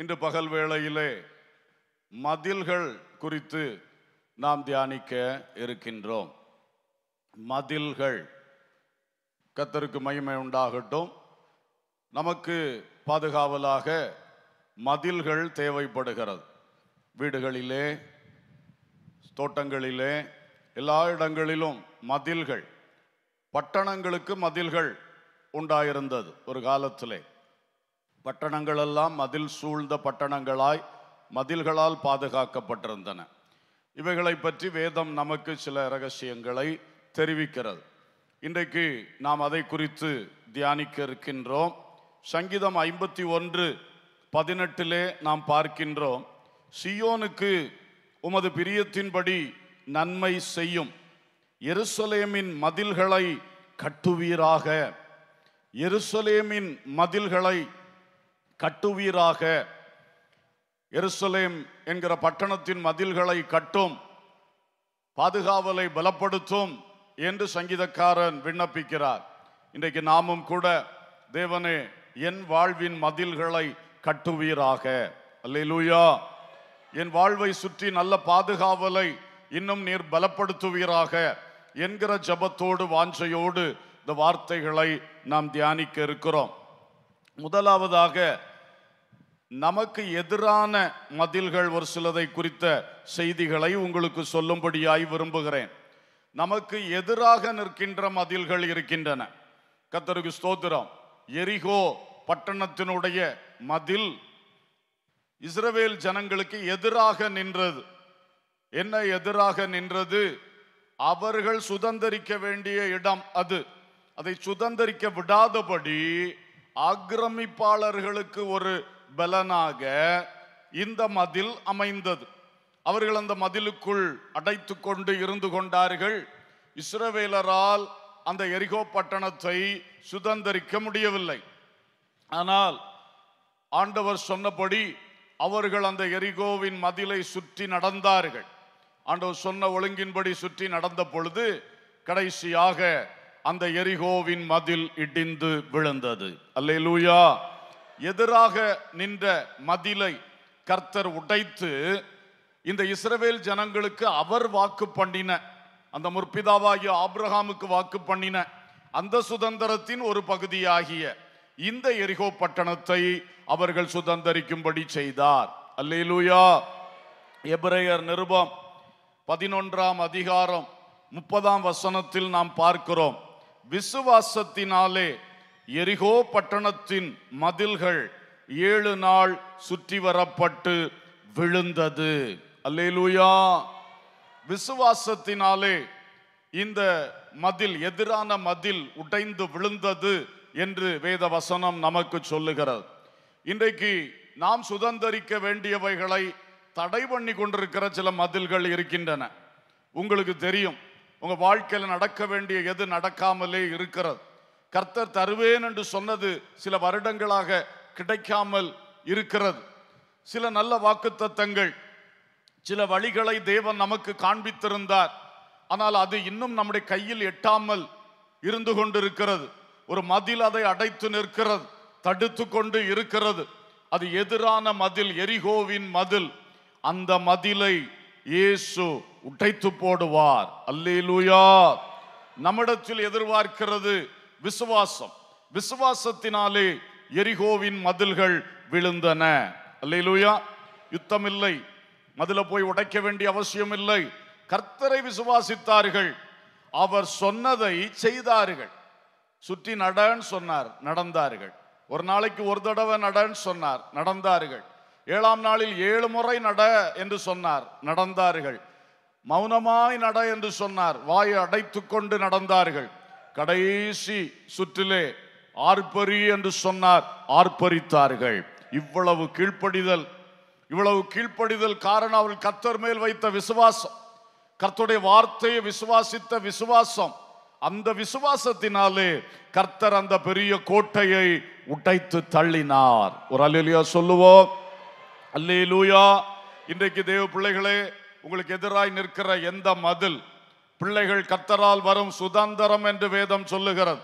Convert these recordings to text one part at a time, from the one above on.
இன்று பகல் வேளையிலே மதில்கள் குறித்து நாம் தியானிக்க இருக்கின்றோம். மதில்கள் கத்தருக்கு மகிமை உண்டாகட்டும். நமக்கு பாதுகாவலாக மதில்கள் தேவைப்படுகிறது. வீடுகளிலே தோட்டங்களிலே எல்லா இடங்களிலும் மதில்கள் பட்டணங்களுக்கு மதில்கள் உண்டாயிருந்தது ஒரு காலத்திலே. பட்டணங்களெல்லாம் மதில் சூழ்ந்த பட்டணங்களாய் மதில்களால் பாதுகாக்கப்பட்டிருந்தன. இவைகளை பற்றி வேதம் நமக்கு சில ரகசியங்களை தெரிவிக்கிறது. இன்றைக்கு நாம் அதை குறித்து தியானிக்க இருக்கின்றோம். சங்கீதம் ஐம்பத்தி ஒன்று பதினெட்டிலே நாம் பார்க்கின்றோம். சியோனுக்கு உமது பிரியத்தின்படி நன்மை செய்யும். எருசலேமின் மதில்களை கட்டுவீராக. எருசலேமின் மதில்களை கட்டுவீராக. எருசலேம் என்கிற பட்டணத்தின் மதில்களை கட்டும் பாதுகாவலை பலப்படுத்தும் என்று சங்கீதக்காரன் விண்ணப்பிக்கிறார். இன்றைக்கு நாமும் கூட தேவனே என் வாழ்வின் மதில்களை கட்டுவீராக. அல்லூயா என் வாழ்வை சுற்றி நல்ல பாதுகாவலை இன்னும் நீர் பலப்படுத்துவீராக என்கிற ஜபத்தோடு வாஞ்சையோடு இந்த வார்த்தைகளை நாம் தியானிக்க இருக்கிறோம். முதலாவதாக நமக்கு எதிரான மதில்கள் ஒரு சிலதை குறித்த செய்திகளை உங்களுக்கு சொல்லும்படியாய் விரும்புகிறேன். நமக்கு எதிராக நிற்கின்ற மதில்கள் இருக்கின்றன. கத்தருக்கு ஸ்தோத்திரம். எரிகோ பட்டணத்தினுடைய மதில் இஸ்ரவேல் ஜனங்களுக்கு எதிராக நின்றது. என்ன எதிராக நின்றது? அவர்கள் சுதந்தரிக்க வேண்டிய இடம் அது. அதை சுதந்தரிக்க விடாதபடி ஆக்கிரமிப்பாளர்களுக்கு ஒரு பலனாக இந்த மதில் அமைந்தது. அவர்கள் அந்த மதிலுக்குள் அடைத்து கொண்டு இருந்து கொண்டார்கள். இஸ்ரவேலரால் அந்த எரிகோ பட்டணத்தை சுதந்தரிக்க முடியவில்லை. ஆனால் ஆண்டவர் சொன்னபடி அவர்கள் அந்த எரிகோவின் மதிலை சுற்றி நடந்தார்கள். ஆண்டவர் சொன்ன ஒழுங்கின்படி சுற்றி நடந்த பொழுது கடைசியாக அந்த எரிகோவின் மதில் இடிந்து விழுந்தது. அல்லேலூயா! எதிராக நின்ற மதிலை கர்த்தர் உடைத்து இந்த இஸ்ரவேல் ஜனங்களுக்கு அவர் வாக்கு பண்ணின அந்த முற்பிதாவாகிய ஆப்ரஹாமுக்கு வாக்கு பண்ணின அந்த சுதந்திரத்தின் ஒரு பகுதியாகிய இந்த எரிகோ பட்டணத்தை அவர்கள் சுதந்தரிக்கும்படி செய்தார். அல்லேலூயா. எபிரேயர் நிருபம் பதினொன்றாம் அதிகாரம் முப்பதாம் வசனத்தில் நாம் பார்க்கிறோம். விசுவாசத்தினாலே எரிகோ பட்டணத்தின் மதில்கள் ஏழு நாள் சுற்றி வரப்பட்டு விழுந்தது. அல்லேலூயா. விசுவாசத்தினாலே இந்த மதில் எதிரான மதில் உடைந்து விழுந்தது என்று வேத வசனம் நமக்கு சொல்லுகிறது. இன்றைக்கு நாம் சுதந்தரிக்க வேண்டியவைகளை தடை பண்ணி கொண்டிருக்கிற சில மதில்கள் இருக்கின்றன. உங்களுக்கு தெரியும் உங்கள் வாழ்க்கையில நடக்க வேண்டிய எது நடக்காமலே இருக்கிறது. கர்த்தர் தருவேன் என்று சொன்னது சில வருடங்களாக கிடைக்காமல் இருக்கிறது. சில நல்ல வாக்குத்தத்தங்கள் சில வழிகளை தேவன் நமக்கு காண்பித்திருந்தார். ஆனால் அது இன்னும் நம்முடைய கையில் எட்டாமல் இருந்து கொண்டிருக்கிறது. ஒரு மதில் அதை அடைத்து நிற்கிறது தடுத்து கொண்டு இருக்கிறது. அது எதிரான மதில் எரிகோவின் மதில். அந்த மதிலை இயேசு உடைத்து போடுவார். அல்லேலூயா! நம்மிடத்தில் எதிர்பார்க்கிறது விசுவாசம். விசுவாசத்தினாலே எரிகோவின் மதில்கள் விழுந்தன. அல்லேலூயா. யுத்தமில்லை. மதில போய் உடைக்க வேண்டிய அவசியம் இல்லை கர்த்தரை விசுவாசித்தார்கள். அவர் சொன்னதை செய்தார்கள். சுற்றி நடன்னு சொன்னார் நடந்தார்கள். ஒரு நாளைக்கு ஒரு தடவை நடன்னு சொன்னார் நடந்தார்கள். ஏழாம் நாளில் ஏழு முறை நட என்று சொன்னார் நடந்தார்கள். மௌனமாய் நட என்று சொன்னார் வாயை அடைத்து கொண்டு நடந்தார்கள். கடைசி சுற்றிலே ஆர்ப்பரி என்று சொன்னார் ஆர்ப்பரித்தார்கள். இவ்வளவு கீழ்ப்படிதல் இவ்வளவு கீழ்ப்படிதல் காரணம் அவள் கர்த்தர் மேல் வைத்த விசுவாசம். கர்த்தருடைய வார்த்தையை விசுவாசித்த விசுவாசம். அந்த விசுவாசத்தினாலே கர்த்தர் அந்த பெரிய கோட்டையை உடைத்து தள்ளினார். ஒரு அல்லா சொல்லுவோம். அல்லேலூயா. இன்றைக்கு தேவ பிள்ளைகளே உங்களுக்கு எதிராய் நிற்கிற எந்த மதில் பிள்ளைகள் கர்த்தரால் வரும் சுதந்திரம் என்று வேதம் சொல்லுகிறது.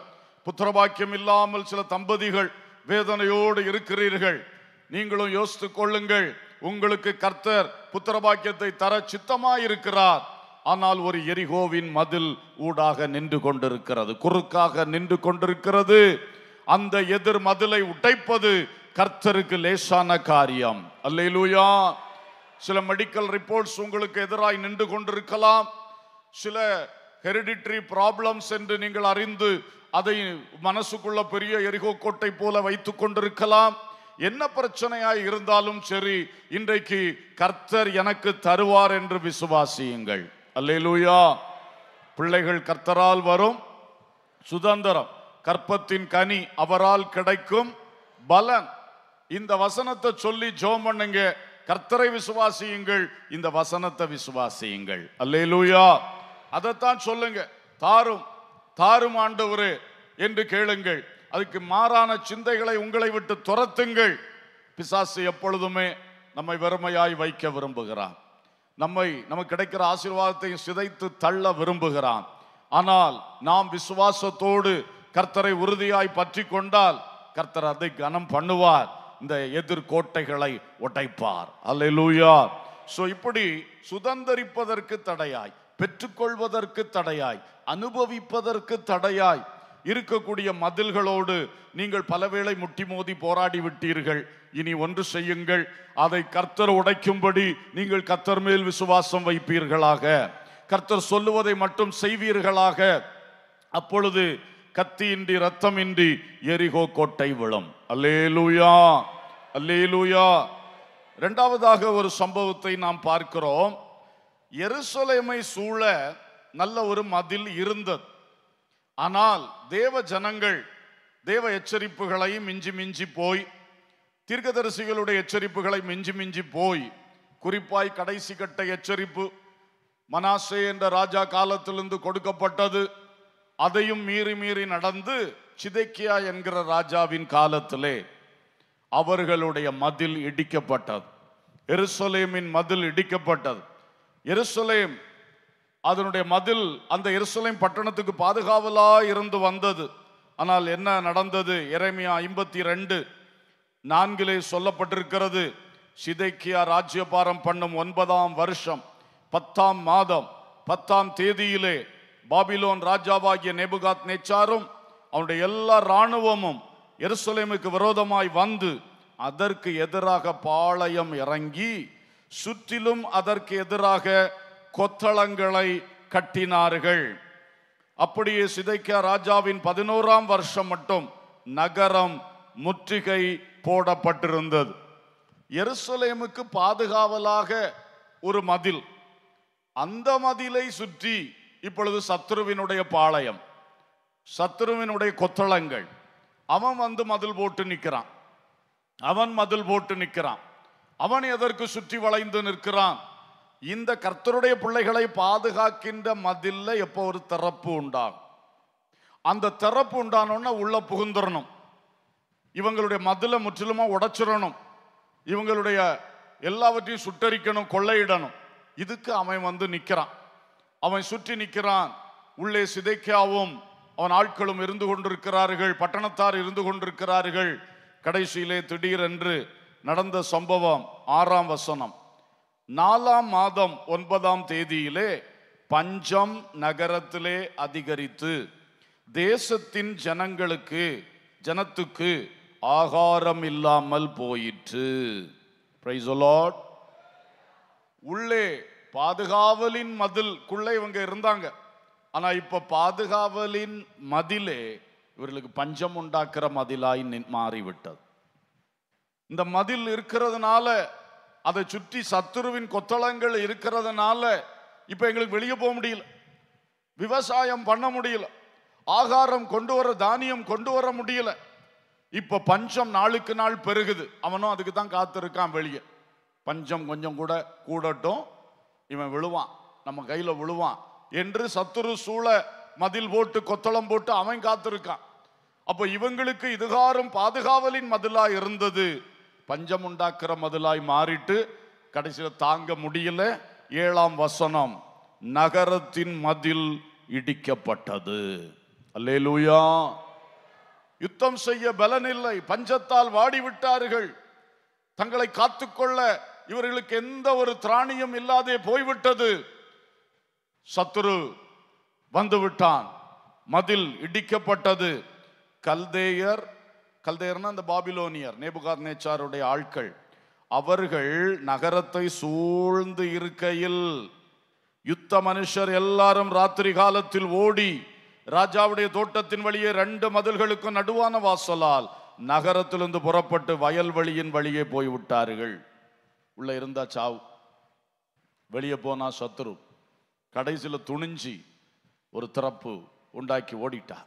புத்திரபாக்கியம் இல்லாமல் சில தம்பதிகள் வேதனையோடு இருக்கிறீர்கள். நீங்களும் யோசித்துக் கொள்ளுங்கள். உங்களுக்கு கர்த்தர் புத்திரபாக்கியத்தை தர சித்தமாயிருக்கிறார். ஆனால் ஒரு எரிகோவின் மதில் ஊடாக நின்று கொண்டிருக்கிறது. குறுக்காக நின்று கொண்டிருக்கிறது. அந்த எதிர் மதிலை உடைப்பது கர்த்தருக்கு லேசான காரியம். அல்லையிலூயா சில மெடிக்கல் ரிப்போர்ட்ஸ் உங்களுக்கு எதிராய் நின்று கொண்டிருக்கலாம். சில ஹெரிடிட்ரி ப்ராப்ளம்ஸ் என்று நீங்கள் அறிந்து அதை மனசுக்குள்ள பெரிய எரிகோ கோட்டை போல வைத்துக் கொண்டிருக்கலாம். என்ன பிரச்சனையாய் இருந்தாலும் சரி இன்றைக்கு கர்த்தர் எனக்கு தருவார் என்று விசுவாசியுங்கள். அல்லேலூயா. பிள்ளைகள் கர்த்தரால் வரும். சுதந்திரம். கற்பத்தின் கனி அவரால் கிடைக்கும். பலன். இந்த வசனத்தை சொல்லி ஜோம் பண்ணுங்க. கர்த்தரை விசுவாசியுங்கள். இந்த வசனத்தை விசுவாசியுங்கள். அல்லேலூயா. அதைத்தான் சொல்லுங்க. தாரும் தாரும் ஆண்டவரே என்று கேளுங்கள். அதுக்கு மாறான சிந்தைகளை உங்களை விட்டு துரத்துங்கள். பிசாசு எப்பொழுதுமே நம்மை வெறுமையாய் வைக்க விரும்புகிறான். நம்மை நமக்கு கிடைக்கிற ஆசீர்வாதத்தையும் சிதைத்து தள்ள விரும்புகிறான். ஆனால் நாம் விசுவாசத்தோடு கர்த்தரை உறுதியாய் பற்றி கொண்டால் கர்த்தர் அதை கனம் பண்ணுவார். இந்த எதிர்கோட்டைகளை உடைப்பார். அல்லேலூயா ஸோ இப்படி சுதந்திரிப்பதற்கு தடையாய் பெற்றுக்கொள்வதற்கு தடையாய் அனுபவிப்பதற்கு தடையாய் இருக்கக்கூடிய மதில்களோடு நீங்கள் பலவேளை முட்டி மோதி போராடி விட்டீர்கள். இனி ஒன்று செய்யுங்கள். அதை கர்த்தர் உடைக்கும்படி நீங்கள் கர்த்தர் மேல் விசுவாசம் வைப்பீர்களாக. கர்த்தர் சொல்லுவதை மட்டும் செய்வீர்களாக. அப்பொழுது கத்தியின்றி ரத்தமின்றி எரிகோ கோட்டை விழும். அல்லேலூயா! அல்லேலூயா! இரண்டாவதாக ஒரு சம்பவத்தை நாம் பார்க்கிறோம். எருசலேமை சூழ நல்ல ஒரு மதில் இருந்தது. ஆனால் தேவ ஜனங்கள் தேவ எச்சரிப்புகளையும் மிஞ்சி மிஞ்சி போய் தீர்க்கதரிசிகளுடைய எச்சரிப்புகளை மிஞ்சி மிஞ்சி போய் குறிப்பாய் கடைசி கட்ட எச்சரிப்பு மனாசே என்ற ராஜா காலத்திலிருந்து கொடுக்கப்பட்டது. அதையும் மீறி மீறி நடந்து சிதைக்கியா என்கிற ராஜாவின் காலத்திலே அவர்களுடைய மதில் இடிக்கப்பட்டது. எருசலேமின் மதில் இடிக்கப்பட்டது. எருசலேம். அதனுடைய மதில் அந்த எருசலேம் பட்டணத்துக்கு பாதுகாவலா இருந்து வந்தது. ஆனால் என்ன நடந்தது? இறைமையா ஐம்பத்தி ரெண்டு நான்கிலே சொல்லப்பட்டிருக்கிறது சிதைக்கியா ராஜ்யபாரம் பண்ணும் ஒன்பதாம் வருஷம் பத்தாம் மாதம் பத்தாம் தேதியிலே பாபிலோன் ராஜாவாகிய நேபுகாத் நேச்சாரும் அவனுடைய எல்லா இராணுவமும் எருசலேமுக்கு விரோதமாய் வந்து அதற்கு எதிராக பாளையம் இறங்கி சுற்றிலும் அதற்கு எதிராக கொத்தளங்களை கட்டினார்கள். அப்படியே சிதைக்க ராஜாவின் பதினோராம் வருஷம் மட்டும் நகரம் முற்றுகை போடப்பட்டிருந்தது. எருசலேமுக்கு பாதுகாவலாக ஒரு மதில். அந்த மதிலை சுற்றி இப்பொழுது சத்ருவினுடைய பாளையம் சத்ருவினுடைய கொத்தளங்கள். அவன் வந்து மதில் போட்டு நிற்கிறான். அவன் மதில் போட்டு நிற்கிறான். அவன் எதற்கு சுற்றி வளைந்து நிற்கிறான்? இந்த கர்த்தருடைய பிள்ளைகளை பாதுகாக்கின்ற மதில்ல எப்போ ஒரு திறப்பு உண்டாகும்? அந்த திறப்பு உண்டானோன்னா உள்ள புகுந்துடணும் இவங்களுடைய மதிலை முற்றிலுமா உடைச்சிடணும் இவங்களுடைய எல்லாவற்றையும் சுட்டரிக்கணும் கொள்ளையிடணும். இதுக்கு அவன் வந்து நிற்கிறான். அவன் சுற்றி நிற்கிறான். உள்ளே சிதைக்காவும் அவன் ஆட்களும் இருந்து கொண்டிருக்கிறார்கள் பட்டணத்தார் இருந்து கொண்டிருக்கிறார்கள். கடைசியிலே திடீரென்று நடந்த சம்பவம் ஆறாம் வசனம். நாலாம் மாதம் ஒன்பதாம் தேதியிலே பஞ்சம் நகரத்திலே அதிகரித்து தேசத்தின் ஜனங்களுக்கு ஜனத்துக்கு ஆகாரம் இல்லாமல் போயிற்று. Praise உள்ளே பாதுகாவலின் மதில்குள்ளே இவங்க இருந்தாங்க. ஆனா இப்ப பாதுகாவலின் மதிலே இவர்களுக்கு பஞ்சம் உண்டாக்குற மதிலாய் நின்- மாறிவிட்டது. இந்த மதில் இருக்கிறதுனால அதை சுற்றி சத்துருவின் கொத்தளங்கள் இருக்கிறதுனால இப்ப எங்களுக்கு வெளியே போக முடியல. விவசாயம் பண்ண முடியல. ஆகாரம் கொண்டு வர தானியம் கொண்டு வர முடியல. இப்ப பஞ்சம் நாளுக்கு நாள் பெருகுது. அவனும் அதுக்கு தான் காத்திருக்கான் வெளியே. பஞ்சம் கொஞ்சம் கூட கூடட்டும். இவன் விழுவான். நம்ம கையில விழுவான். என்று சத்துரு சூழ மதில் போட்டு கொத்தளம் போட்டு அவன் காத்திருக்கான். அப்போ இவங்களுக்கு இதுகாரும் பாதுகாவலின் மதிலாக இருந்தது. பஞ்சம் உண்டாக்குற மதிலாய் மாறிட்டு கடைசியில் தாங்க முடியல. ஏழாம் வசனம் நகரத்தின் மதில் இடிக்கப்பட்டது. அல்லேலூயா. யுத்தம் செய்ய பலன் இல்லை. பஞ்சத்தால் வாடி விட்டார்கள். தங்களை காத்துக்கொள்ள இவர்களுக்கு எந்த ஒரு திராணியும் இல்லாதே போய்விட்டது. சத்துரு வந்து விட்டான் மதில் இடிக்கப்பட்டது. கல்தேயர் கல்தேயர்னா அந்த பாபிலோனியர் நேபுகாத் நேச்சாருடைய ஆட்கள். அவர்கள் நகரத்தை சூழ்ந்து இருக்கையில் யுத்த மனுஷர் எல்லாரும் ராத்திரி காலத்தில் ஓடி ராஜாவுடைய தோட்டத்தின் வழியே ரெண்டு மதில்களுக்கும் நடுவான வாசலால் நகரத்திலிருந்து புறப்பட்டு வயல்வெளியின் வழியே போய் விட்டார்கள் உள்ள இருந்தா சாவு. வெளியே போனா சத்ரு கடைசியில் துணிஞ்சி ஒரு திறப்பு உண்டாக்கி ஓடிட்டா.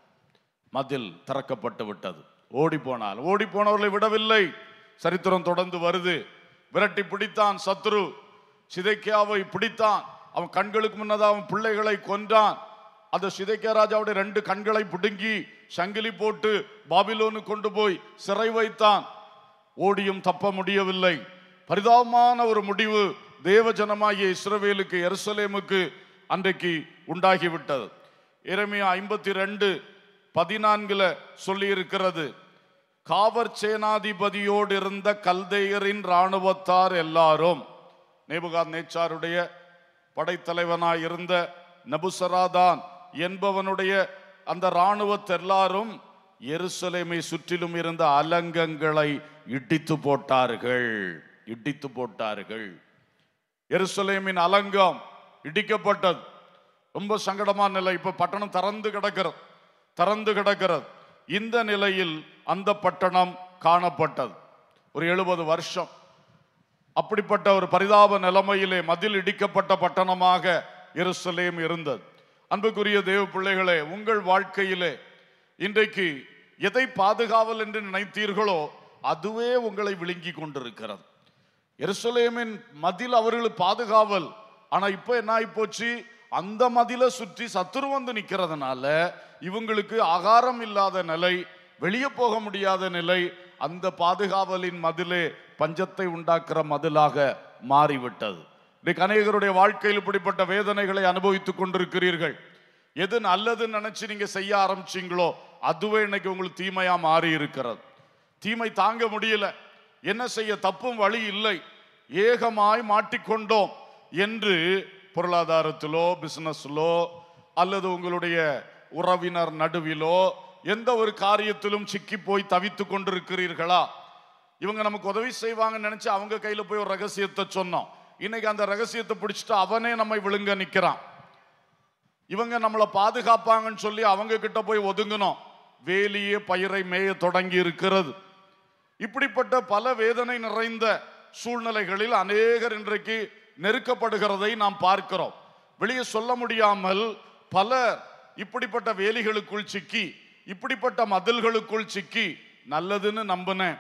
மதில் திறக்கப்பட்டு விட்டது. ஓடி போனால் ஓடி போனவர்களை விடவில்லை. சரித்திரம் தொடர்ந்து வருது. விரட்டி பிடித்தான் சத்ரு. சிதைக்கியாவை பிடித்தான். அவன் கண்களுக்கு முன்னதாக அவன் பிள்ளைகளை கொன்றான். அந்த சிதைக்கியா ராஜாவுடைய ரெண்டு கண்களை பிடுங்கி சங்கிலி போட்டு பாபிலோனு கொண்டு போய் சிறை வைத்தான். ஓடியும் தப்ப முடியவில்லை. பரிதாபமான ஒரு முடிவு தேவஜனமாகிய இஸ்ரவேலுக்கு எருசலேமுக்கு அன்றைக்கு உண்டாகிவிட்டது. இறைமையா ஐம்பத்தி ரெண்டு பதினான்குல சொல்லியிருக்கிறது. காவற் சேனாதிபதியோடு இருந்த கல்தேயரின் இராணுவத்தார் எல்லாரும் நேபுகாத் நேச்சாருடைய படைத்தலைவனாய் இருந்த நபுசராதான் என்பவனுடைய அந்த இராணுவத்தெல்லாரும் எருசலேமை சுற்றிலும் இருந்த அலங்கங்களை இடித்து போட்டார்கள் இடித்து போட்டார்கள். எருசலேமின் அலங்கம் இடிக்கப்பட்டது. ரொம்ப சங்கடமான நிலை. இப்போ பட்டணம் திறந்து கிடக்கிறது. திறந்து கிடக்கிறது. இந்த நிலையில் அந்த பட்டணம் காணப்பட்டது. ஒரு எழுபது வருஷம். அப்படிப்பட்ட ஒரு பரிதாப நிலைமையிலே மதில் இடிக்கப்பட்ட பட்டணமாக எருசலேம் இருந்தது. அன்புக்குரிய தேவ பிள்ளைகளே உங்கள் வாழ்க்கையிலே இன்றைக்கு எதை பாதுகாவல் என்று நினைத்தீர்களோ அதுவே உங்களை விழுங்கி கொண்டிருக்கிறது. எருசலேமின் மதில் அவர்களுக்கு பாதுகாவல். ஆனா இப்போ என்ன ஆகி போச்சு அந்த மதிலை சுற்றி சத்துரு வந்து நிக்கிறதுனால இவங்களுக்கு ஆகாரம் இல்லாத நிலை வெளியே போக முடியாத நிலை அந்த பாதுகாவலின் மதிலே பஞ்சத்தை உண்டாக்குற மதிலாக மாறிவிட்டது. இன்னைக்கு அநேகருடைய வாழ்க்கையில் இப்படிப்பட்ட வேதனைகளை அனுபவித்துக் கொண்டிருக்கிறீர்கள். எது நல்லதுன்னு நினைச்சு நீங்க செய்ய ஆரம்பிச்சீங்களோ அதுவே இன்னைக்கு உங்களுக்கு தீமையா மாறி இருக்கிறது தீமை தாங்க முடியல. என்ன செய்ய தப்பும் வழி இல்லை. ஏகமாய் மாட்டிக்கொண்டோம் என்று பொருளாதாரத்திலோ பிசினஸ்லோ அல்லது உங்களுடைய உறவினர் நடுவிலோ எந்த ஒரு காரியத்திலும் சிக்கி போய் தவித்து கொண்டிருக்கிறீர்களா? இவங்க நமக்கு உதவி செய்வாங்கன்னு நினைச்சு அவங்க கையில போய் ஒரு ரகசியத்தை சொன்னோம். இன்னைக்கு அந்த ரகசியத்தை பிடிச்சிட்டு அவனே நம்மை விழுங்க நிக்கிறான். இவங்க நம்மளை பாதுகாப்பாங்கன்னு சொல்லி அவங்க கிட்ட போய் ஒதுங்கணும் வேலியே பயிரை மேய தொடங்கி இருக்கிறது. இப்படிப்பட்ட பல வேதனை நிறைந்த சூழ்நிலைகளில் அநேகர் இன்றைக்கு நெருக்கப்படுகிறதை நாம் பார்க்கிறோம். வெளியே சொல்ல முடியாமல் பலர் இப்படிப்பட்ட வேலிகளுக்குள் சிக்கி இப்படிப்பட்ட மதில்களுக்குள் சிக்கி நல்லதுன்னு நம்பினேன்.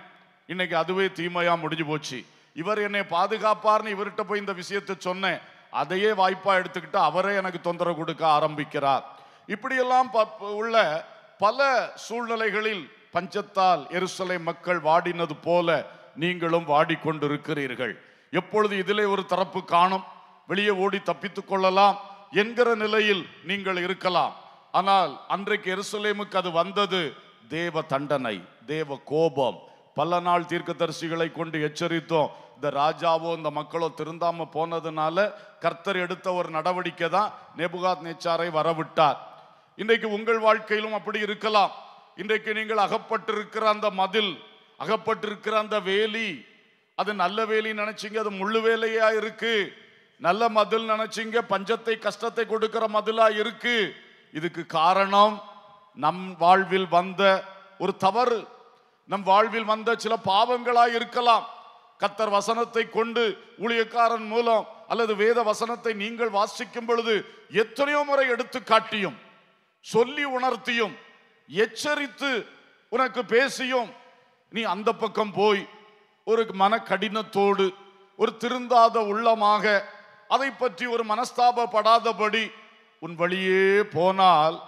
இன்னைக்கு அதுவே தீமையா முடிஞ்சு போச்சு. இவர் என்னை பாதுகாப்பார்னு இவர்கிட்ட போய் இந்த விஷயத்தை சொன்னேன். அதையே வாய்ப்பா எடுத்துக்கிட்டு அவரே எனக்கு தொந்தரவு கொடுக்க ஆரம்பிக்கிறார். இப்படியெல்லாம் ப- உள்ள பல சூழ்நிலைகளில் பஞ்சத்தால் எருசலை மக்கள் வாடினது போல நீங்களும் வாடிக்கொண்டிருக்கிறீர்கள். எப்பொழுது இதிலே ஒரு தரப்பு காணும் வெளியே ஓடி தப்பித்துக் கொள்ளலாம் என்கிற நிலையில் நீங்கள் இருக்கலாம். ஆனால் அன்றைக்கு எருசலேமுக்கு அது வந்தது தேவ தண்டனை தேவ கோபம். பல நாள் தீர்க்கதரிசிகளை கொண்டு எச்சரித்தோம். இந்த ராஜாவோ இந்த மக்களோ திருந்தாம போனதுனால கர்த்தர் எடுத்த ஒரு நடவடிக்கை தான் நேபுகாத் நேச்சாரை வரவிட்டார். இன்றைக்கு உங்கள் வாழ்க்கையிலும் அப்படி இருக்கலாம். இன்றைக்கு நீங்கள் அகப்பட்டிருக்கிற அந்த மதில் அகப்பட்டிருக்கிற அந்த வேலி அது நல்ல வேலி நினைச்சிங்க அது முள்ளு வேலையா இருக்கு. நல்ல மதில் நினைச்சிங்க பஞ்சத்தை கஷ்டத்தை கொடுக்கிற மதிலா இருக்கு. இதுக்கு காரணம் நம் வாழ்வில் வந்த ஒரு தவறு. நம் வாழ்வில் வந்த சில பாவங்களாக இருக்கலாம். கத்தர் வசனத்தை கொண்டு ஊழியக்காரன் மூலம் அல்லது வேத வசனத்தை நீங்கள் வாசிக்கும் பொழுது எத்தனையோ முறை எடுத்து காட்டியும் சொல்லி உணர்த்தியும் எச்சரித்து உனக்கு பேசியும் நீ அந்த பக்கம் போய் ஒரு மன கடினத்தோடு ஒரு திருந்தாத உள்ளமாக அதை பற்றி ஒரு மனஸ்தாபப்படாதபடி உன் வழியே போனால்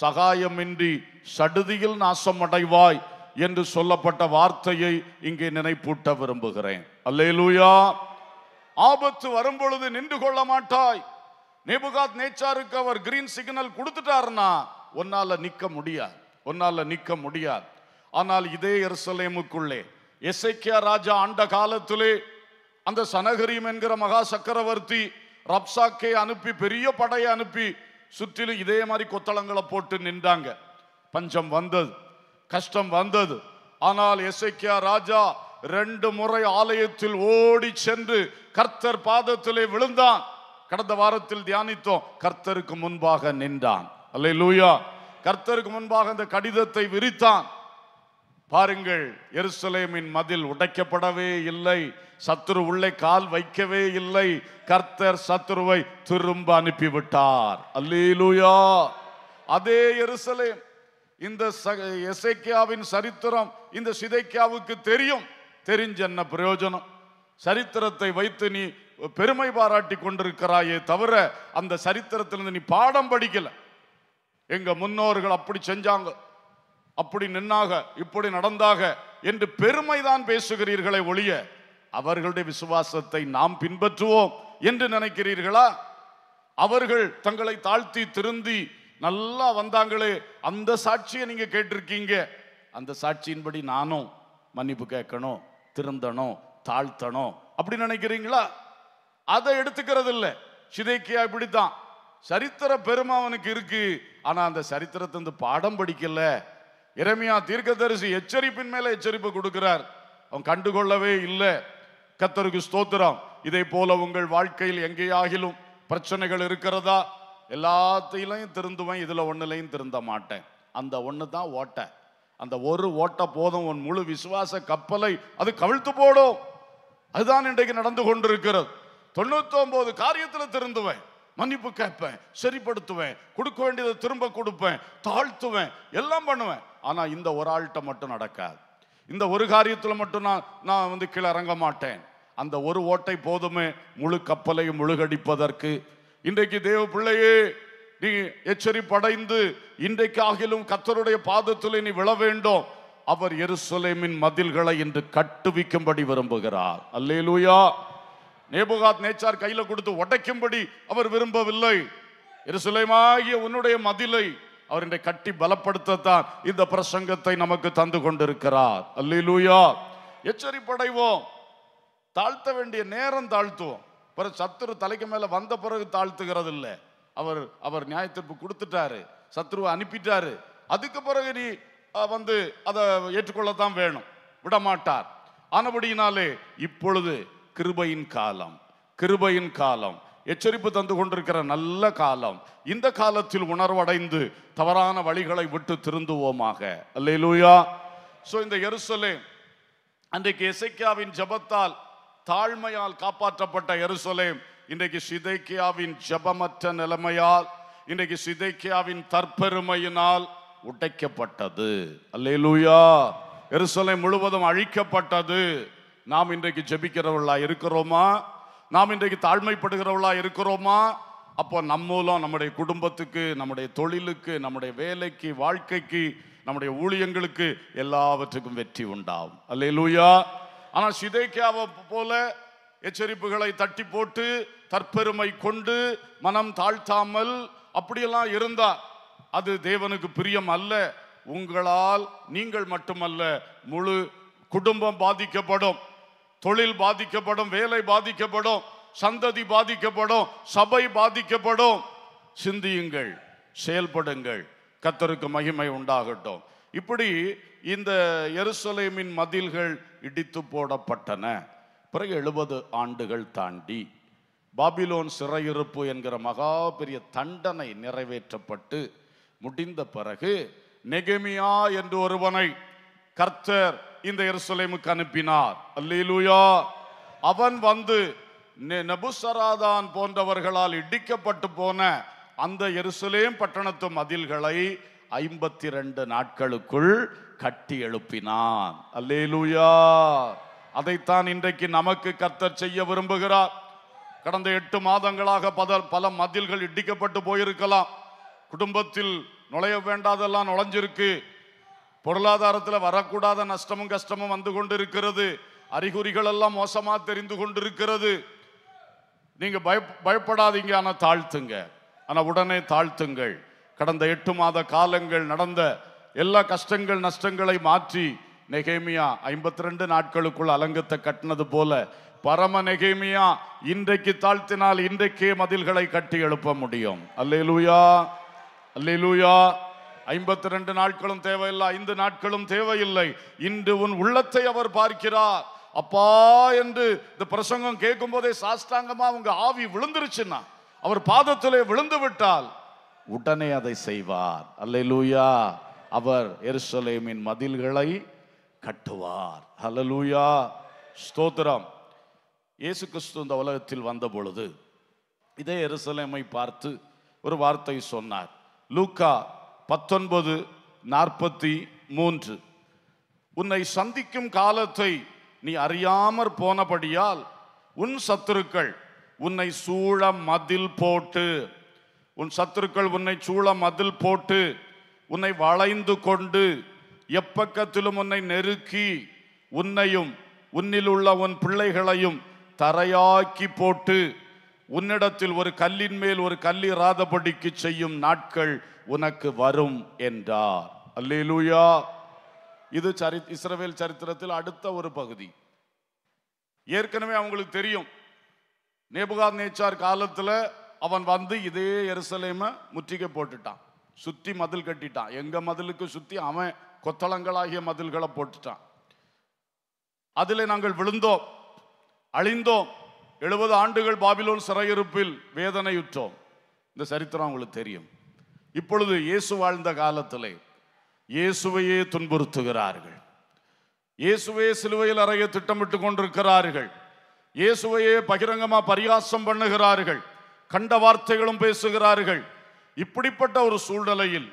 சகாயமின்றி சடுதியில் நாசம் அடைவாய் என்று சொல்லப்பட்ட வார்த்தையை இங்கே நினைப்பூட்ட விரும்புகிறேன். அல்லேலூயா. ஆபத்து வரும்பொழுது நின்று கொள்ள மாட்டாய். நேபுகாத் நேச்சாருக்கு அவர் கிரீன் சிக்னல் கொடுத்துட்டாருன்னா உன்னால நிக்க முடியாது. உன்னால நிக்க முடியாது. ஆனால் இதே எருசலேமுக்குள்ளே எசைக்கியா ராஜா ஆண்ட காலத்திலே அந்த சனகரீம் என்கிற மகா சக்கரவர்த்தி ரப்சாக்கை அனுப்பி பெரிய படையை அனுப்பி சுற்றிலும் இதே மாதிரி கொத்தளங்களை போட்டு நின்றாங்க. பஞ்சம் வந்தது கஷ்டம் வந்தது. ஆனால் எசைக்கியா ராஜா ரெண்டு முறை ஆலயத்தில் ஓடி சென்று கர்த்தர் பாதத்திலே விழுந்தான். கடந்த வாரத்தில் தியானித்தோம் கர்த்தருக்கு முன்பாக நின்றான். அல்லேலூயா. கர்த்தருக்கு முன்பாக அந்த கடிதத்தை விரித்தான். பாருங்கள் எருசலேமின் மதில் உடைக்கப்படவே இல்லை. சத்துரு உள்ளே கால் வைக்கவே இல்லை. கர்த்தர் சத்துருவை திரும்ப அனுப்பிவிட்டார். அல்லேலூயா. அதே எருசலேம். இந்த ச- சரித்திரம் இந்த சிதைக்கியாவுக்கு தெரியும். தெரிஞ்ச என்ன பிரயோஜனம்? சரித்திரத்தை வைத்து நீ பெருமை பாராட்டி கொண்டிருக்கிறாயே தவிர அந்த சரித்திரத்திலிருந்து நீ பாடம் படிக்கல. எங்க முன்னோர்கள் அப்படி செஞ்சாங்க. அப்படி நின்னாக இப்படி நடந்தாக என்று பெருமைதான் பேசுகிறீர்களே ஒழிய அவர்களுடைய விசுவாசத்தை நாம் பின்பற்றுவோம் என்று நினைக்கிறீர்களா? அவர்கள் தங்களை தாழ்த்தி திருந்தி நல்லா வந்தாங்களே அந்த சாட்சியை நீங்க கேட்டிருக்கீங்க. அந்த சாட்சியின்படி நானும் மன்னிப்பு கேட்கணும் திருந்தணும் தாழ்த்தணும் அப்படி நினைக்கிறீங்களா? அதை எடுத்துக்கிறது இல்லை சிதைக்கியா இப்படித்தான். சரித்திர பெருமை அவனுக்கு இருக்கு. ஆனா அந்த சரித்திரத்தை வந்து பாடம் படிக்கல. இறைமையா தீர்க்கதரிசி எச்சரிப்பின் மேல எச்சரிப்பு கொடுக்கிறார். அவன் கண்டுகொள்ளவே இல்லை. கத்தருக்கு ஸ்தோத்திரம். இதை போல உங்கள் வாழ்க்கையில் எங்கேயாகிலும் பிரச்சனைகள் இருக்கிறதா? எல்லாத்தையும் திருந்துவேன் இதுல ஒன்றுலையும் திருந்த மாட்டேன். அந்த ஒண்ணு தான் ஓட்டை. அந்த ஒரு ஓட்ட போதும் உன் முழு விசுவாச கப்பலை அது கவிழ்த்து போடும். அதுதான் இன்றைக்கு நடந்து கொண்டிருக்கிறது. தொண்ணூத்தொன்பது காரியத்துல திருந்துவேன். மன்னிப்பு கேட்பேன் சரிப்படுத்துவேன் கொடுக்க வேண்டியதை திரும்ப கொடுப்பேன் தாழ்த்துவேன் எல்லாம் பண்ணுவேன். ஆனா இந்த ஒரு ஆள்கிட்ட மட்டும் நடக்காது. இந்த ஒரு காரியத்தில் மட்டும் நான் நான் வந்து கீழே இறங்க மாட்டேன். அந்த ஒரு ஓட்டை போதுமே முழு கப்பலையும் முழுகடிப்பதற்கு. இன்றைக்கு தேவ பிள்ளையே நீ எச்சரிப்படைந்து இன்றைக்கு ஆகிலும் கத்தருடைய பாதத்தில் நீ விழ வேண்டும். அவர் எருசலேமின் மதில்களை இன்று கட்டுவிக்கும்படி விரும்புகிறார். அல்லேலூயா. நேபுகாத் நேச்சார் கையில் கொடுத்து உடைக்கும்படி அவர் விரும்பவில்லை. எருசலேமாகிய உன்னுடைய மதிலை அவர் என்னை கட்டி பலப்படுத்தத்தான் இந்த பிரசங்கத்தை நமக்கு தந்து கொண்டிருக்கிறார். அல்லூயா எச்சரிப்படைவோம். தாழ்த்த வேண்டிய நேரம் தாழ்த்துவோம். பிறகு சத்துரு தலைக்கு மேலே வந்த பிறகு தாழ்த்துகிறது இல்லை அவர் அவர் நியாயத்தீர்ப்பு கொடுத்துட்டாரு. சத்ருவை அனுப்பிட்டாரு. அதுக்கு பிறகு நீ வந்து அதை ஏற்றுக்கொள்ளத்தான் வேணும். விடமாட்டார். ஆனபடியினாலே இப்பொழுது கிருபையின் காலம். கிருபையின் காலம். எச்சரிப்பு தந்து கொண்டிருக்கிற நல்ல காலம். இந்த காலத்தில் உணர்வடைந்து தவறான வழிகளை விட்டு திருந்துவோமாக. அல்லேலூயா. ஸோ இந்த எருசலே அன்றைக்கு இசைக்கியாவின் ஜெபத்தால் தாழ்மையால் காப்பாற்றப்பட்ட எருசலேம் இன்றைக்கு சிதைக்கியாவின் ஜெபமற்ற நிலைமையால் இன்றைக்கு சிதைக்கியாவின் தற்பெருமையினால் உடைக்கப்பட்டது. அல்லேலூயா. எருசலேம் முழுவதும் அழிக்கப்பட்டது. நாம் இன்றைக்கு ஜெபிக்கிறவர்களா இருக்கிறோமா நாம் இன்றைக்கு தாழ்மைப்படுகிறவளா இருக்கிறோமா? அப்போ நம் மூலம் நம்முடைய குடும்பத்துக்கு நம்முடைய தொழிலுக்கு நம்முடைய வேலைக்கு வாழ்க்கைக்கு நம்முடைய ஊழியங்களுக்கு எல்லாவற்றுக்கும் வெற்றி உண்டாகும் அல்லேலூயா. ஆனால் சிதைக்கியாவை போல எச்சரிப்புகளை தட்டி போட்டு தற்பெருமை கொண்டு மனம் தாழ்த்தாமல் அப்படியெல்லாம் இருந்தா அது தேவனுக்கு பிரியம் அல்ல. உங்களால் நீங்கள் மட்டுமல்ல முழு குடும்பம் பாதிக்கப்படும். தொழில் பாதிக்கப்படும் வேலை பாதிக்கப்படும் சந்ததி பாதிக்கப்படும் சபை பாதிக்கப்படும். சிந்தியுங்கள் செயல்படுங்கள். கத்தருக்கு மகிமை உண்டாகட்டும். இப்படி இந்த எருசலேமின் மதில்கள் இடித்து போடப்பட்டன. பிறகு எழுபது ஆண்டுகள் தாண்டி பாபிலோன் சிறையிருப்பு என்கிற மகா பெரிய தண்டனை நிறைவேற்றப்பட்டு முடிந்த பிறகு நெகமியா என்று ஒருவனை கர்த்தர் இந்த எருசலேமுக்கு அனுப்பினார். அல்லூயா அவன் வந்து நெ- நெபுசராதான் போன்றவர்களால் இடிக்கப்பட்டு போன அந்த எருசலேம் பட்டணத்து மதில்களை ஐம்பத்தி ரெண்டு நாட்களுக்குள் கட்டி எழுப்பினான். அல்லேலூயா. அதைத்தான் இன்றைக்கு நமக்கு கர்த்தர் செய்ய விரும்புகிறார். கடந்த எட்டு மாதங்களாக பல பல மதில்கள் இடிக்கப்பட்டு போயிருக்கலாம். குடும்பத்தில் நுழைய வேண்டாதெல்லாம் நுழைஞ்சிருக்கு. பொருளாதாரத்தில் வரக்கூடாத நஷ்டமும் கஷ்டமும் வந்து கொண்டிருக்கிறது. அறிகுறிகள் எல்லாம் மோசமா தெரிந்து கொண்டிருக்கிறது. நீங்க பய பயப்படாதீங்க ஆனால் தாழ்த்துங்க. ஆனால் உடனே தாழ்த்துங்கள். கடந்த எட்டு மாத காலங்கள் நடந்த எல்லா கஷ்டங்கள் நஷ்டங்களை மாற்றி நெகேமியா ஐம்பத்தி ரெண்டு நாட்களுக்குள் அலங்கத்தை கட்டினது போல பரம நெகேமியா இன்றைக்கு தாழ்த்தினால் இன்றைக்கே மதில்களை கட்டி எழுப்ப முடியும். அல்லேலூயா அல்லேலூயா. ஐம்பத்தி ரெண்டு நாட்களும் தேவையில்லை ஐந்து நாட்களும் தேவையில்லை. இன்று உன் உள்ளத்தை அவர் பார்க்கிறார். அப்பா என்று இந்த பிரசங்கம் கேட்கும் போதே சாஷ்டாங்கமா உங்க ஆவி விழுந்துருச்சுன்னா அவர் பாதத்திலே விழுந்து விட்டால் உடனே அதை செய்வார். அல்லேலூயா. அவர் எருசலேமின் மதில்களை கட்டுவார். ஹalleluya ஸ்தோத்திரம். இயேசு கிறிஸ்து இந்த உலகத்தில் வந்த பொழுது இதே எருசலேமை பார்த்து ஒரு வார்த்தை சொன்னார். லூக்கா பத்தொன்பது நாற்பத்தி மூன்று. உன்னை சந்திக்கும் காலத்தை நீ அறியாமற் போனபடியால் உன் சத்துருக்கள் உன்னை சூழ மதில் போட்டு உன் சத்துருக்கள் உன்னை சூழ மதில் போட்டு உன்னை வளைந்து கொண்டு எப்பக்கத்திலும் உன்னை நெருக்கி உன்னையும் உன்னில் உள்ள உன் பிள்ளைகளையும் தரையாக்கி போட்டு உன்னிடத்தில் ஒரு கல்லின் மேல் ஒரு கல்லிராதபடிக்கு செய்யும் நாட்கள் உனக்கு வரும் என்றார். அல்லேலூயா இது சரி இஸ்ரவேல் சரித்திரத்தில் அடுத்த ஒரு பகுதி. ஏற்கனவே அவங்களுக்கு தெரியும். நேபுகாத் நேச்சார் காலத்துல அவன் வந்து இதே எருசலேமை முற்றுகை போட்டுட்டான். சுத்தி மதில் கட்டிட்டான். எங்க மதிலுக்கு சுத்தி அவன் கொத்தளங்களாகிய மதில்களை போட்டுட்டான். அதிலே நாங்கள் விழுந்தோம். அழிந்தோம். எழுபது ஆண்டுகள் பாபிலோன் சிறையிருப்பில் வேதனையுற்றோம். இந்த சரித்திரம் அவங்களுக்கு தெரியும். இப்பொழுது இயேசு வாழ்ந்த காலத்திலே இயேசுவையே துன்புறுத்துகிறார்கள். இயேசுவையே சிலுவையில் அறைய திட்டமிட்டு கொண்டிருக்கிறார்கள். இயேசுவையே பகிரங்கமா பரிகாசம் பண்ணுகிறார்கள். கண்ட வார்த்தைகளும் பேசுகிறார்கள். இப்படிப்பட்ட ஒரு சூழ்நிலையில்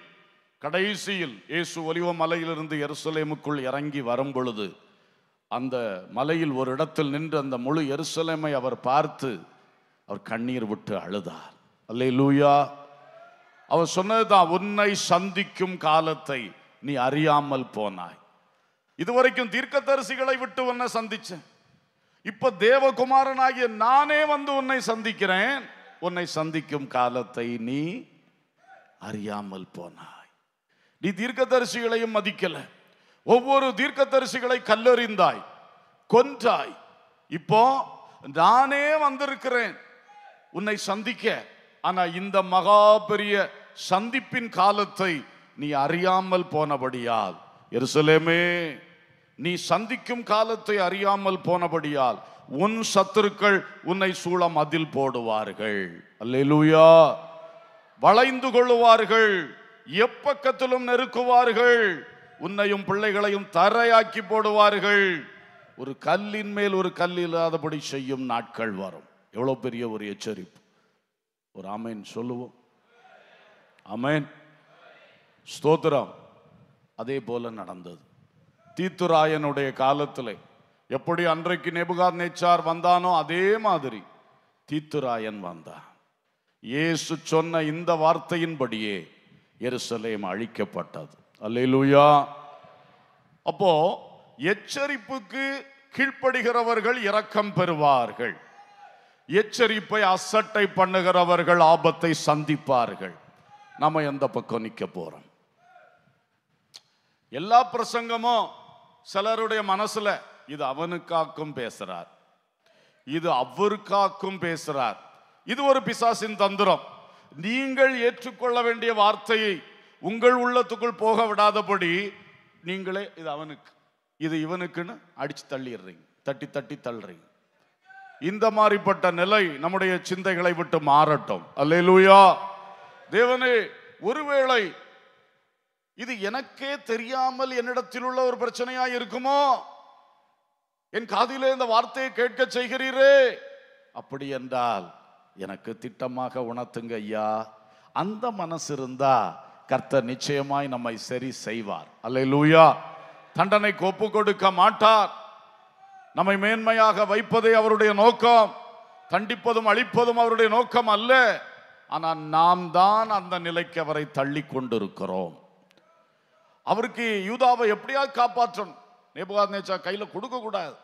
கடைசியில் இயேசு ஒலிவ மலையிலிருந்து எருசலேமுக்குள் இறங்கி வரும் பொழுது அந்த மலையில் ஒரு இடத்தில் நின்று அந்த முழு எருசலேமை அவர் பார்த்து அவர் கண்ணீர் விட்டு அழுதார். அல்லே லூயா அவர் சொன்னதுதான் உன்னை சந்திக்கும் காலத்தை நீ அறியாமல் போனாய். இதுவரைக்கும் தீர்க்கதரிசிகளை விட்டு உன்னை சந்திச்சேன். இப்ப தேவகுமாரனாகிய நானே வந்து உன்னை சந்திக்கிறேன். உன்னை சந்திக்கும் காலத்தை நீ அறியாமல் போனாய். நீ தீர்க்கதரிசிகளையும் மதிக்கல. ஒவ்வொரு தீர்க்கதரிசிகளை கல்லறிந்தாய் கொன்றாய். இப்போ நானே வந்திருக்கிறேன். உன்னை சந்திக்க. ஆனா இந்த மகா பெரிய சந்திப்பின் காலத்தை நீ அறியாமல் போனபடியால். எருசலேமே நீ சந்திக்கும் காலத்தை அறியாமல் போனபடியால் உன் சத்துருக்கள் உன்னை சூழ மதில் போடுவார்கள். அல்லேலூயா. வளைந்து கொள்ளுவார்கள். எப்பக்கத்திலும் நெருக்குவார்கள். உன்னையும் பிள்ளைகளையும் தரையாக்கி போடுவார்கள். ஒரு கல்லின் மேல் ஒரு கல் இல்லாதபடி செய்யும் நாட்கள் வரும். எவ்வளவு பெரிய ஒரு எச்சரிப்பு. ஒரு அமைன் சொல்லுவோம். அமேன் ஸ்தோத்திரம். அதே போல நடந்தது. தீத்துராயனுடைய காலத்தில் எப்படி அன்றைக்கு நெபுகாத் நேச்சார் வந்தானோ அதே மாதிரி தீத்துராயன் வந்தான். இயேசு சொன்ன இந்த வார்த்தையின்படியே எருசலேம் அழிக்கப்பட்டது. அல்லேலூயா. அப்போ எச்சரிப்புக்கு கீழ்ப்படுகிறவர்கள் இரக்கம் பெறுவார்கள். எச்சரிப்பை அசட்டை பண்ணுகிறவர்கள் ஆபத்தை சந்திப்பார்கள். நம்ம எந்த பக்கம் நிற்க போகிறோம் எல்லா பிரசங்கமும் சிலருடைய மனசுல இது அவனுக்காக்கும் பேசுகிறார் இது அவருக்காக்கும் பேசுகிறார் இது ஒரு பிசாசின் தந்திரம். நீங்கள் ஏற்றுக்கொள்ள வேண்டிய வார்த்தையை உங்கள் உள்ளத்துக்குள் போக விடாதபடி நீங்களே இது அவனுக்கு இது இவனுக்குன்னு அடிச்சு தள்ளிடுறீங்க. தட்டி தட்டி தள்ளுறீங்க. இந்த மாதிரிப்பட்ட நிலை நம்முடைய சிந்தைகளை விட்டு மாறட்டும். அல்லேலூயா! தேவனே ஒருவேளை இது எனக்கே தெரியாமல் என்னிடத்தில் உள்ள ஒரு பிரச்சனையா இருக்குமோ? என் காதிலே இந்த வார்த்தையை கேட்க செய்கிறீரே? அப்படி என்றால் எனக்கு திட்டமாக உணர்த்துங்க ஐயா. அந்த மனசு இருந்தா கர்த்தர் நிச்சயமாய் நம்மை சரி செய்வார். அல்ல லூயா தண்டனை ஒப்பு கொடுக்க மாட்டார். நம்மை மேன்மையாக வைப்பதே அவருடைய நோக்கம். தண்டிப்பதும் அழிப்பதும் அவருடைய நோக்கம் அல்ல. ஆனால் நாம் தான் அந்த நிலைக்கு அவரை தள்ளி கொண்டிருக்கிறோம். அவருக்கு யூதாவை எப்படியாவது காப்பாற்றணும். நேபுகாத் நேச்சா கையில் கொடுக்கக்கூடாது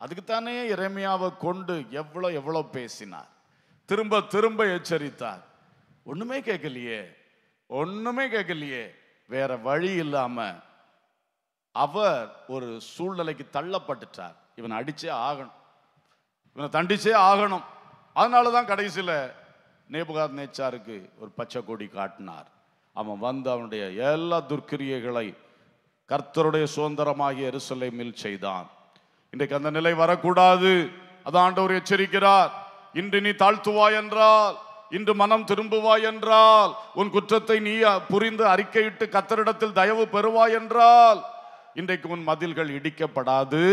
அதுக்குத்தானே இறைமையாவை கொண்டு எவ்வளோ எவ்வளோ பேசினார். திரும்ப திரும்ப எச்சரித்தார். ஒன்றுமே கேட்கலையே. ஒன்றுமே கேட்கலையே. வேற வழி இல்லாமல் அவர் ஒரு சூழ்நிலைக்கு தள்ளப்பட்டுட்டார். இவனை அடிச்சே ஆகணும். இவனை தண்டிச்சே ஆகணும். அதனால தான் கடைசியில் நேபுகாத் நேச்சாருக்கு ஒரு பச்சை கொடி காட்டினார். அவன் வந்து அவனுடைய எல்லா துர்க்கிரியைகளை கர்த்தருடைய சுதந்திரமாகிய எருசலேமில் செய்தான். இன்றைக்கு அந்த நிலை வரக்கூடாது. அதான் ஆண்டவர் எச்சரிக்கிறார். இன்று நீ தாழ்த்துவாய் என்றால் இன்று மனம் திரும்புவாய் என்றால் உன் குற்றத்தை நீ புரிந்து அறிக்கையிட்டு கத்தரிடத்தில் தயவு பெறுவாய் என்றால் இன்றைக்கு உன் மதில்கள் இடிக்கப்படாது.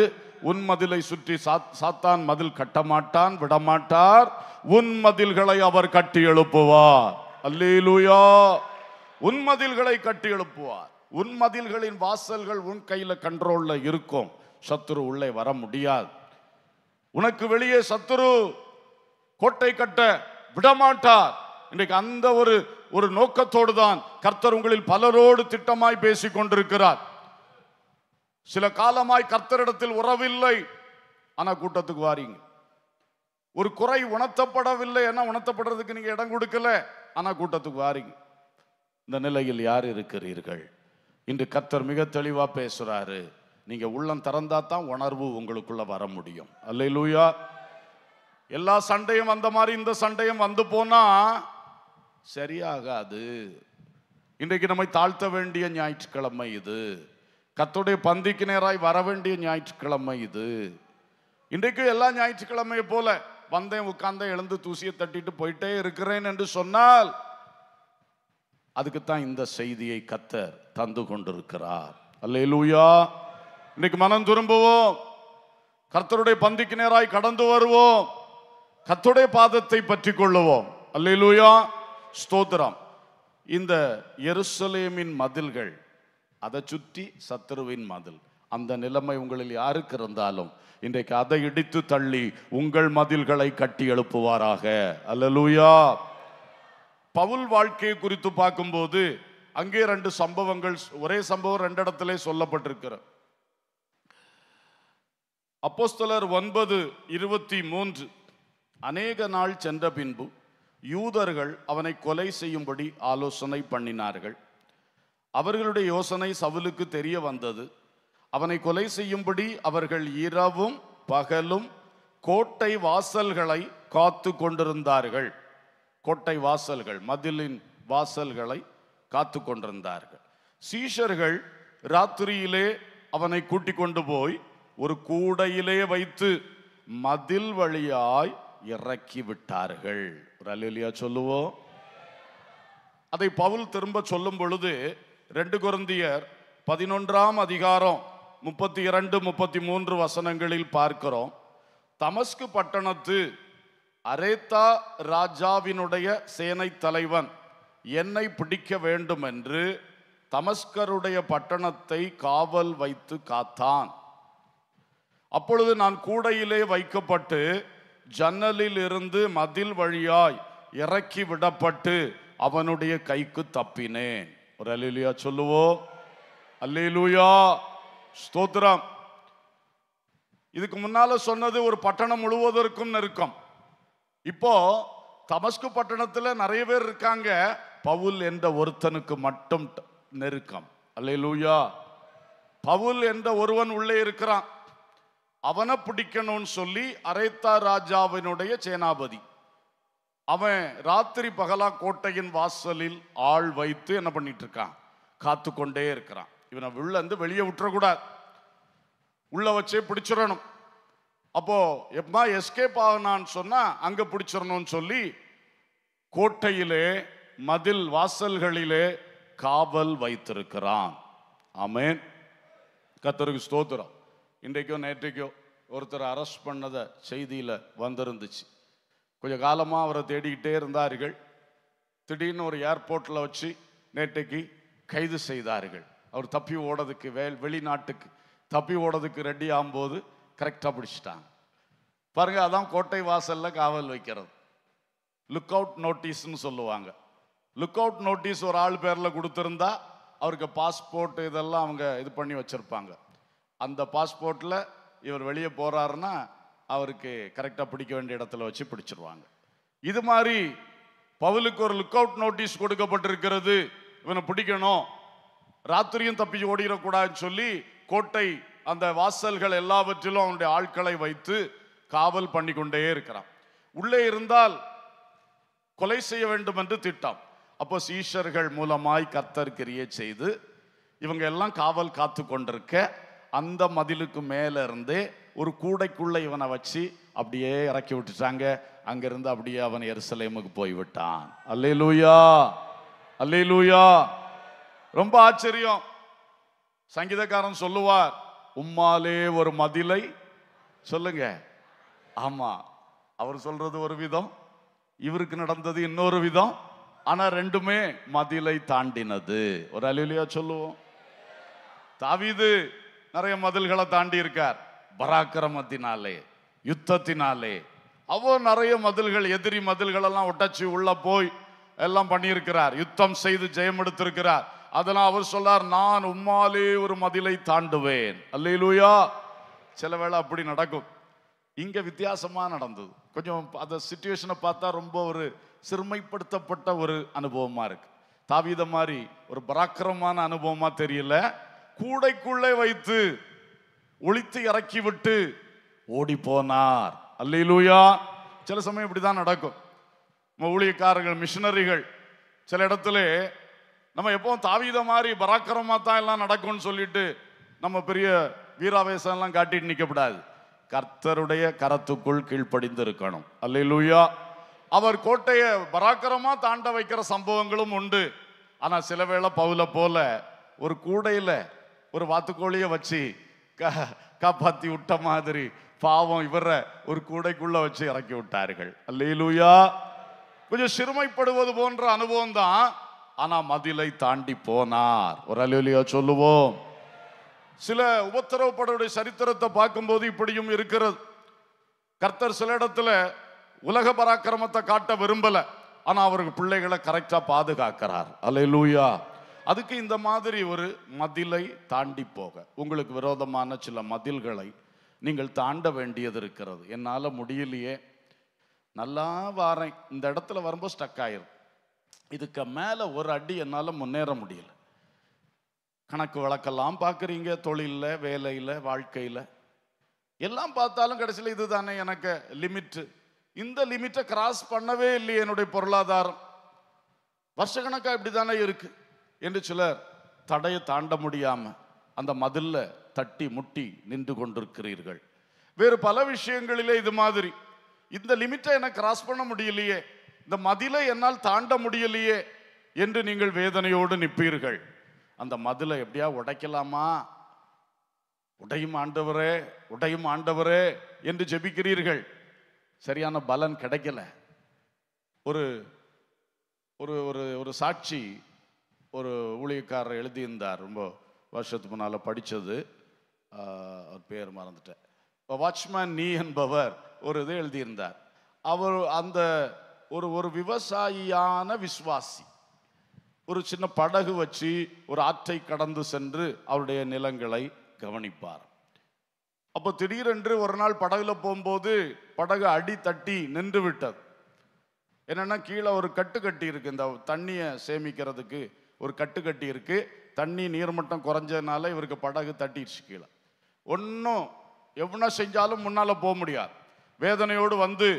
உன் மதிலை சுற்றி சாத்- சாத்தான் மதில் கட்டமாட்டான் விடமாட்டார். உன் மதில்களை அவர் கட்டி எழுப்புவார். அல்லேலூயா. உன் மதில்களை கட்டி எழுப்புவார். உன் மதில்களின் வாசல்கள் உன் கையில் கண்ட்ரோல்ல இருக்கும். சத்துரு உள்ளே வர முடியாது. உனக்கு வெளியே சத்துரு கோட்டை கட்ட விடமாட்டார். இன்றைக்கு அந்த ஒரு ஒரு நோக்கத்தோடு தான் கர்த்தர் உங்களில் பலரோடு திட்டமாய் பேசிக் கொண்டிருக்கிறார் சில காலமாய் கர்த்தரிடத்தில் உறவில்லை. ஆனா கூட்டத்துக்கு வாரீங்க. ஒரு குறை உணர்த்தப்படவில்லை. என்ன உணர்த்தப்படுறதுக்கு நீங்க இடம் கொடுக்கல. ஆனா கூட்டத்துக்கு வாரீங்க. இந்த நிலையில் யார் இருக்கிறீர்கள்? இன்று கர்த்தர் மிக தெளிவா பேசுறாரு. நீங்க உள்ளம் திறந்தா தான் உணர்வு உங்களுக்குள்ள வர முடியும். அல்லேலூயா. எல்லா சண்டையும் வந்த மாதிரி இந்த சண்டையும் வந்து போனா சரியாகாது. இன்றைக்கு நம்மை தாழ்த்த வேண்டிய ஞாயிற்றுக்கிழமை இது. கத்துடைய பந்திக்கு நேராய் வர வேண்டிய ஞாயிற்றுக்கிழமை இது. இன்றைக்கு எல்லா ஞாயிற்றுக்கிழமையை போல வந்தேன் உட்கார்ந்தேன் எழுந்து தூசியை தட்டிட்டு போயிட்டே இருக்கிறேன் என்று சொன்னால் அதுக்குத்தான் இந்த செய்தியை கத்தர் தந்து கொண்டிருக்கிறார். அல்லேலூயா. இன்னைக்கு மனம் திரும்புவோம். கர்த்தருடைய பந்திக்கு நேராய் கடந்து வருவோம். கத்துடைய பாதத்தை பற்றி கொள்ளுவோம். அல்லேலூயா. ஸ்தோத்திரம். இந்த எருசலேமின் மதில்கள் அதை சுற்றி சத்துருவின் மதில். அந்த நிலைமை உங்களில் யாருக்கு இருந்தாலும் இன்றைக்கு அதை இடித்து தள்ளி உங்கள் மதில்களை கட்டி எழுப்புவாராக. அல்லலூயா. பவுல் வாழ்க்கையை குறித்து பார்க்கும்போது அங்கே ரெண்டு சம்பவங்கள் ஒரே சம்பவம் ரெண்டு இடத்துல சொல்லப்பட்டிருக்கிற அப்போஸ்தலர் ஒன்பது இருபத்தி மூன்று. அநேக நாள் சென்ற பின்பு யூதர்கள் அவனை கொலை செய்யும்படி ஆலோசனை பண்ணினார்கள். அவர்களுடைய யோசனை சவுலுக்கு தெரிய வந்தது. அவனை கொலை செய்யும்படி அவர்கள் இரவும் பகலும் கோட்டை வாசல்களை காத்து கொண்டிருந்தார்கள். கோட்டை வாசல்கள் மதிலின் வாசல்களை காத்து கொண்டிருந்தார்கள். சீஷர்கள் ராத்திரியிலே அவனை கூட்டிக் கொண்டு போய் ஒரு கூடையிலே வைத்து மதில் வழியாய் இறக்கி விட்டார்கள். ஒரு அல்லேலூயா சொல்லுவோம். அதை பவுல் திரும்ப சொல்லும் பொழுது ரெண்டு குருந்தியர் பதினொன்றாம் அதிகாரம் முப்பத்தி இரண்டு முப்பத்தி மூன்று வசனங்களில் பார்க்கிறோம். தமஸ்கு பட்டணத்து அரேத்தா ராஜாவினுடைய சேனை தலைவன் என்னை பிடிக்க வேண்டும் என்று தமஸ்கருடைய பட்டணத்தை காவல் வைத்து காத்தான். அப்பொழுது நான் கூடையிலே வைக்கப்பட்டு ஜன்னலில் இருந்து மதில் வழியாய் இறக்கி விடப்பட்டு அவனுடைய கைக்கு தப்பினேன். ஒரு அல்லேலூயா சொல்லுவோம். அல்லூயா ஸ்தோத்ரம் இதுக்கு முன்னால சொன்னது ஒரு பட்டணம் முழுவதற்கும் நெருக்கம். இப்போ தமஸ்கு பட்டணத்தில் நிறைய பேர் இருக்காங்க. பவுல் என்ற ஒருத்தனுக்கு மட்டும் நெருக்கம். அல்லூயா பவுல் என்ற ஒருவன் உள்ளே இருக்கிறான். அவனை பிடிக்கணும்னு சொல்லி அரைத்தா ராஜாவினுடைய சேனாபதி. அவன் ராத்திரி பகலா கோட்டையின் வாசலில் ஆள் வைத்து என்ன பண்ணிட்டு இருக்கான் காத்து கொண்டே இருக்கிறான். இவனை உள்ள இருந்து வெளியே விட்டுறக்கூடாது. உள்ள வச்சே பிடிச்சிடணும். அப்போ எப்பா எஸ்கேப் ஆகினான்னு சொன்னா அங்க பிடிச்சிடணும்னு சொல்லி கோட்டையிலே மதில் வாசல்களிலே காவல் வைத்திருக்கிறான். ஆமேன். கத்தருக்கு ஸ்தோத்திரம். இன்றைக்கோ நேற்றைக்கோ ஒருத்தர் அரெஸ்ட் பண்ணத செய்தியில் வந்திருந்துச்சு. கொஞ்ச காலமாக அவரை தேடிக்கிட்டே இருந்தார்கள். திடீர்னு ஒரு ஏர்போர்ட்டில் வச்சு நேற்றைக்கு கைது செய்தார்கள். அவர் தப்பி ஓடதுக்கு வே வெளிநாட்டுக்கு தப்பி ஓடதுக்கு ரெடி ஆகும்போது கரெக்டாக பிடிச்சிட்டாங்க. பாருங்கள் அதான் கோட்டை வாசலில் காவல் வைக்கிறது. லுக் அவுட் நோட்டீஸ்னு சொல்லுவாங்க. லுக் அவுட் நோட்டீஸ் ஒரு ஆள் பேரில் கொடுத்துருந்தா அவருக்கு பாஸ்போர்ட் இதெல்லாம் அவங்க இது பண்ணி வச்சுருப்பாங்க. அந்த பாஸ்போர்ட்டில் இவர் வெளியே போகிறாருன்னா அவருக்கு கரெக்டாக பிடிக்க வேண்டிய இடத்துல வச்சு பிடிச்சிருவாங்க. இது மாதிரி பவுலுக்கு ஒரு லுக் அவுட் நோட்டீஸ் கொடுக்கப்பட்டிருக்கிறது. இவனை பிடிக்கணும். ராத்திரியும் தப்பி ஓடிடக்கூடாதுன்னு சொல்லி கோட்டை அந்த வாசல்கள் எல்லாவற்றிலும் அவனுடைய ஆட்களை வைத்து காவல் பண்ணி கொண்டே இருக்கிறான். உள்ளே இருந்தால் கொலை செய்ய வேண்டும் என்று திட்டம் அப்போ சீஷர்கள் மூலமாய் கத்தர் கிரியை செய்து இவங்க எல்லாம் காவல் காத்து கொண்டிருக்க அந்த மதிலுக்கு மேலே இருந்தே ஒரு கூடைக்குள்ளே இவனை வச்சு அப்படியே இறக்கி விட்டுட்டாங்க. அங்கிருந்து அப்படியே அவன் எருசலேமுக்கு போய் விட்டான். அல்லே லூயா ரொம்ப ஆச்சரியம். சங்கீதக்காரன் சொல்லுவார் உம்மாலே ஒரு மதிலை. சொல்லுங்க. ஆமா அவர் சொல்றது ஒரு விதம் இவருக்கு நடந்தது இன்னொரு விதம். ஆனா ரெண்டுமே மதிலை தாண்டினது. ஒரு அலுவலியா சொல்லுவோம். தாவிது நிறைய மதில்களை தாண்டி இருக்கார் பராக்கிரமத்தினாலே யுத்தத்தினாலே. அவர் நிறைய மதில்கள் எதிரி மதில்களெல்லாம் ஒட்டச்சு உள்ள போய் எல்லாம் பண்ணியிருக்கிறார். யுத்தம் செய்து ஜெயம் எடுத்திருக்கிறார். அதெல்லாம் அவர் சொல்லார் நான் உம்மாலே ஒரு மதிலை தாண்டுவேன். அல்லையிலூயா சில வேளை அப்படி நடக்கும். இங்க வித்தியாசமா நடந்தது. கொஞ்சம் அந்த சுச்சுவேஷனை பார்த்தா ரொம்ப ஒரு சிறுமைப்படுத்தப்பட்ட ஒரு அனுபவமா இருக்கு. தாவீத மாதிரி ஒரு பராக்கிரமான அனுபவமா தெரியல. கூடைக்குள்ளே வைத்து ஒழித்து இறக்கிவிட்டு ஓடி போனார் அல்லூயா சில சமயம் இப்படிதான் நடக்கும். நம்ம ஊழியக்காரர்கள் மிஷினரிகள் சில இடத்துல நம்ம எப்பவும் தாவித மாதிரி பராக்கிரமா தான் எல்லாம் நடக்கும்னு சொல்லிட்டு நம்ம பெரிய வீராவேசம் எல்லாம் காட்டிட்டு நிற்கக்கூடாது கர்த்தருடைய கரத்துக்குள் கீழ்ப்படிந்து இருக்கணும் அல்லூயா அவர் கோட்டையை பராக்கிரமா தாண்ட வைக்கிற சம்பவங்களும் உண்டு. ஆனால் சில வேளை பவுல போல ஒரு கூடையில் ஒரு வாத்துக்கோழியை வச்சு காப்பாத்தி விட்ட மாதிரி பாவம் இவரை ஒரு கூடைக்குள்ள வச்சு இறக்கி விட்டார்கள். அல்லையிலூயா கொஞ்சம் சிறுமைப்படுவது போன்ற அனுபவம் தான். ஆனா மதிலை தாண்டி போனார். ஒரு அலுவலியா சொல்லுவோம். சில உபத்திரவப்படவுடைய சரித்திரத்தை பார்க்கும்போது இப்படியும் இருக்கிறது. கர்த்தர் சில இடத்துல உலக பராக்கிரமத்தை காட்ட விரும்பல. ஆனா அவருக்கு பிள்ளைகளை கரெக்டா பாதுகாக்கிறார். அல்லேலூயா. அதுக்கு இந்த மாதிரி ஒரு மதிலை தாண்டி போக. உங்களுக்கு விரோதமான சில மதில்களை நீங்கள் தாண்ட வேண்டியது இருக்கிறது. என்னால் முடியலையே. நல்லா வாரேன். இந்த இடத்துல வரும்போது ஸ்டக் ஆயிரும். இதுக்கு மேலே ஒரு அடி என்னால் முன்னேற முடியல. கணக்கு வழக்கெல்லாம் பார்க்குறீங்க. தொழிலில் வேலையில் வாழ்க்கையில். எல்லாம் பார்த்தாலும் கடைசியில் இதுதானே எனக்கு லிமிட்டு இந்த லிமிட்டை கிராஸ் பண்ணவே இல்லையே என்னுடைய பொருளாதாரம். வருஷக்கணக்காக இப்படி தானே இருக்குது என்று சிலர் தடையை தாண்ட முடியாமல் அந்த மதில்ல தட்டி முட்டி நின்று கொண்டிருக்கிறீர்கள். வேறு பல விஷயங்களிலே இது மாதிரி. இந்த லிமிட்டை எனக்கு கிராஸ் பண்ண முடியலையே. இந்த மதிலை என்னால் தாண்ட முடியலையே என்று நீங்கள் வேதனையோடு நிற்பீர்கள். அந்த மதிலை எப்படியா உடைக்கலாமா? உடையும் ஆண்டவரே உடையும் ஆண்டவரே என்று ஜெபிக்கிறீர்கள். சரியான பலன் கிடைக்கல. ஒரு ஒரு ஒரு ஒரு சாட்சி ஒரு ஊழியக்காரர் எழுதியிருந்தார். ரொம்ப வருஷத்துக்கு முன்னால் படித்தது அவர் பேர் மறந்துட்டேன். இப்போ வாட்ச்மேன் நீ என்பவர் ஒரு இது எழுதியிருந்தார். அவர் அந்த ஒரு ஒரு விவசாயியான விஸ்வாசி ஒரு சின்ன படகு வச்சு ஒரு ஆற்றை கடந்து சென்று அவருடைய நிலங்களை கவனிப்பார். அப்போ திடீரென்று ஒரு நாள் படகுல போகும்போது படகு அடி தட்டி நின்று விட்டது. என்னென்னா கீழே ஒரு கட்டு கட்டி இருக்கு. இந்த தண்ணியை சேமிக்கிறதுக்கு ஒரு கட்டு கட்டி இருக்கு. தண்ணி நீர்மட்டம் குறைஞ்சதுனால இவருக்கு படகு தட்டிடுச்சு கீழே. ஒன்றும் எவ்வளோ செஞ்சாலும் முன்னால் போக முடியாது. வேதனையோடு வந்து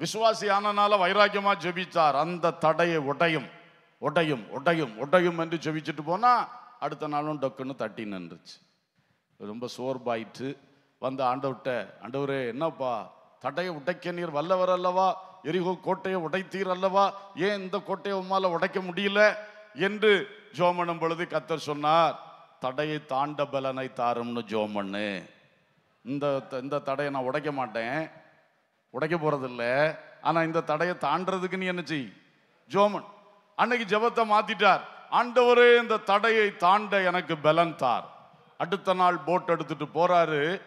விசுவாசி ஆனனால வைராக்கியமாக ஜெபித்தார் அந்த தடையை உடையும் உடையும் உடையும் உடையும் என்று ஜெபிச்சுட்டு போனால் அடுத்த நாளும் டக்குன்னு தட்டி நின்றுச்சு. ரொம்ப சோர்வாயிட்டு வந்து ஆண்டவர்கிட்ட ஆண்டவரே என்னப்பா? தடையை உடைக்க நீர் வல்லவர் அல்லவா? எரிகோ கோட்டையை உடைத்தீர் அல்லவா? ஏன் இந்த கோட்டையை உம்மால் உடைக்க முடியல? என்று ஜோமனும் பொழுது கத்தர் சொன்னார் தடையை தாண்ட பலனை தாரும்னு ஜோமண்ணு இந்த இந்த தடையை நான் உடைக்க மாட்டேன். உடைக்க போகிறதில்ல ஆனால் இந்த தடையை தாண்டதுக்கு நீ என்ன செய்? ஜோமன் அன்னைக்கு ஜெபத்தை மாத்திட்டார். ஆண்டவரே இந்த தடையை தாண்ட எனக்கு பலன் தார். அடுத்த நாள் போட் எடுத்துட்டு போறாரு.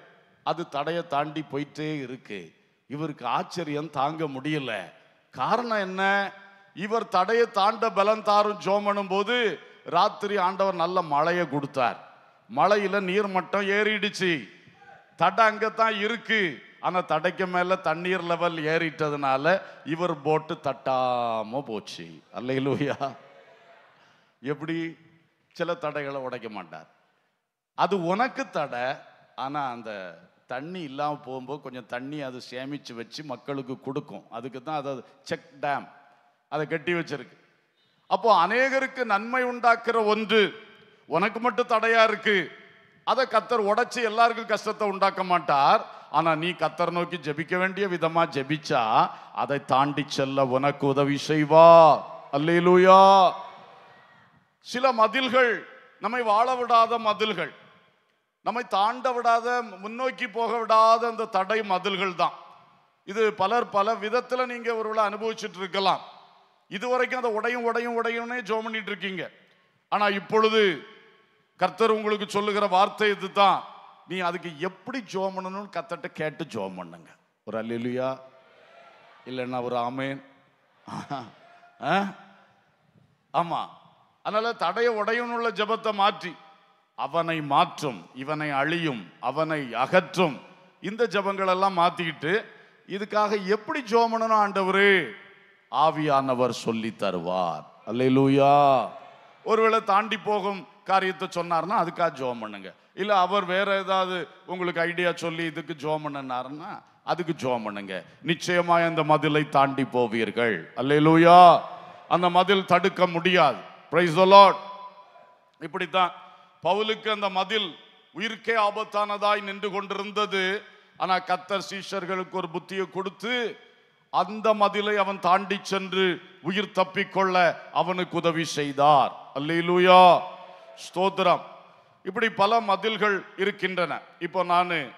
அது தடையை தாண்டி போயிட்டே இருக்கு. இவருக்கு ஆச்சரியம் தாங்க முடியல. காரணம் என்ன? இவர் தடையை தாண்ட பலன் தாரும் ஜோமனும் போது ராத்திரி ஆண்டவர் நல்ல மழையை கொடுத்தார். மழையில நீர் மட்டம் ஏறிடுச்சு. தடை அங்கதான் இருக்கு. ஆனா தடைக்கு மேல தண்ணீர் லெவல் ஏறிட்டதுனால இவர் போட்டு தட்டாம போச்சு. அல்லையிலூயா எப்படி? சில தடைகளை உடைக்க மாட்டார். அது உனக்கு தடை. ஆனா அந்த தண்ணி இல்லாமல் போகும்போது கொஞ்சம் தண்ணி அது சேமித்து வச்சு மக்களுக்கு கொடுக்கும். அதுக்கு தான் அது செக் டேம். அதை கட்டி வச்சிருக்கு. அப்போ அநேகருக்கு நன்மை உண்டாக்குற ஒன்று உனக்கு மட்டும் தடையா இருக்கு. அதை கத்தர் உடைச்சு எல்லாருக்கும் கஷ்டத்தை உண்டாக்க மாட்டார். ஆனா நீ கத்தர் நோக்கி ஜெபிக்க வேண்டிய விதமா ஜெபிச்சா அதை தாண்டி செல்ல உனக்கு உதவி செய்வா அல்லையிலூயா சில மதில்கள் நம்மை வாழ விடாத மதில்கள் நம்மை தாண்ட விடாத முன்னோக்கி போக விடாத அந்த தடை மதில்கள் தான். இது பலர் பல விதத்தில் நீங்கள் ஒருவேளை அனுபவிச்சுட்டு இருக்கலாம். இதுவரைக்கும் அதை உடையும் உடையும் உடையும்னே ஜோம் பண்ணிட்டு இருக்கீங்க. ஆனா இப்பொழுது கர்த்தர் உங்களுக்கு சொல்லுகிற வார்த்தை இதுதான். நீ அதுக்கு எப்படி ஜோம் பண்ணணும்னு கத்தட்ட கேட்டு ஜோம் பண்ணுங்க. ஒரு அல்லா இல்லைன்னா ஒரு ஆமேன். ஆ? ஆமா. அதனால தடைய உடையனுள்ள ஜெபத்தை மாற்றி. அவனை மாற்றும் இவனை அழியும் அவனை அகற்றும். இந்த ஜபங்களெல்லாம் மாற்றிக்கிட்டு மாத்திக்கிட்டு இதுக்காக எப்படி ஜெபம் பண்ணணும் ஆவியானவர் சொல்லி தருவார். அல்லேலூயா. ஒருவேளை தாண்டி போகும் காரியத்தை சொன்னார்னா அதுக்காக ஜோம் பண்ணுங்க. இல்லை அவர் வேற ஏதாவது உங்களுக்கு ஐடியா சொல்லி இதுக்கு ஜோம் பண்ணனாருன்னா அதுக்கு ஜோம் பண்ணுங்க. நிச்சயமாக அந்த மதிலை தாண்டி போவீர்கள். அல்லேலூயா. அந்த மதில் தடுக்க முடியாது. பிரைஸ் இப்படித்தான் பவுலுக்கு அந்த மதில் உயிர்க்கே ஆபத்தானதாய் நின்று கொண்டிருந்தது. ஆனா கத்தர் சீஷர்களுக்கு ஒரு புத்தியை கொடுத்து அந்த மதிலை அவன் தாண்டி சென்று உயிர் தப்பிக்கொள்ள அவனுக்கு உதவி செய்தார். அல்லூயா ஸ்தோத்திரம். இப்படி பல மதில்கள் இருக்கின்றன. இப்போ நான்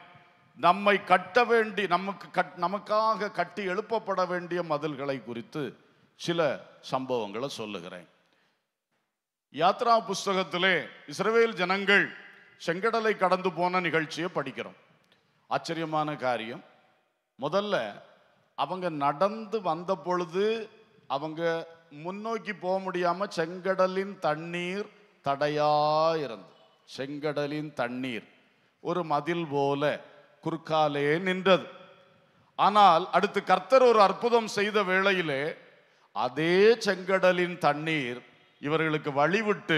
நம்மை கட்ட வேண்டி நமக்கு கட் நமக்காக கட்டி எழுப்பப்பட வேண்டிய மதில்களை குறித்து சில சம்பவங்களை சொல்லுகிறேன். யாத்ரா புஸ்தகத்திலே இஸ்ரவேல் ஜனங்கள் செங்கடலை கடந்து போன நிகழ்ச்சியை படிக்கிறோம். ஆச்சரியமான காரியம். முதல்ல அவங்க நடந்து வந்த பொழுது அவங்க முன்னோக்கி போக முடியாமல் செங்கடலின் தண்ணீர் தடையா இருந்தது செங்கடலின் தண்ணீர். ஒரு மதில் போல குறுக்காலே நின்றது. ஆனால் அடுத்து கர்த்தர் ஒரு அற்புதம் செய்த வேளையிலே அதே செங்கடலின் தண்ணீர் இவர்களுக்கு வழிவிட்டு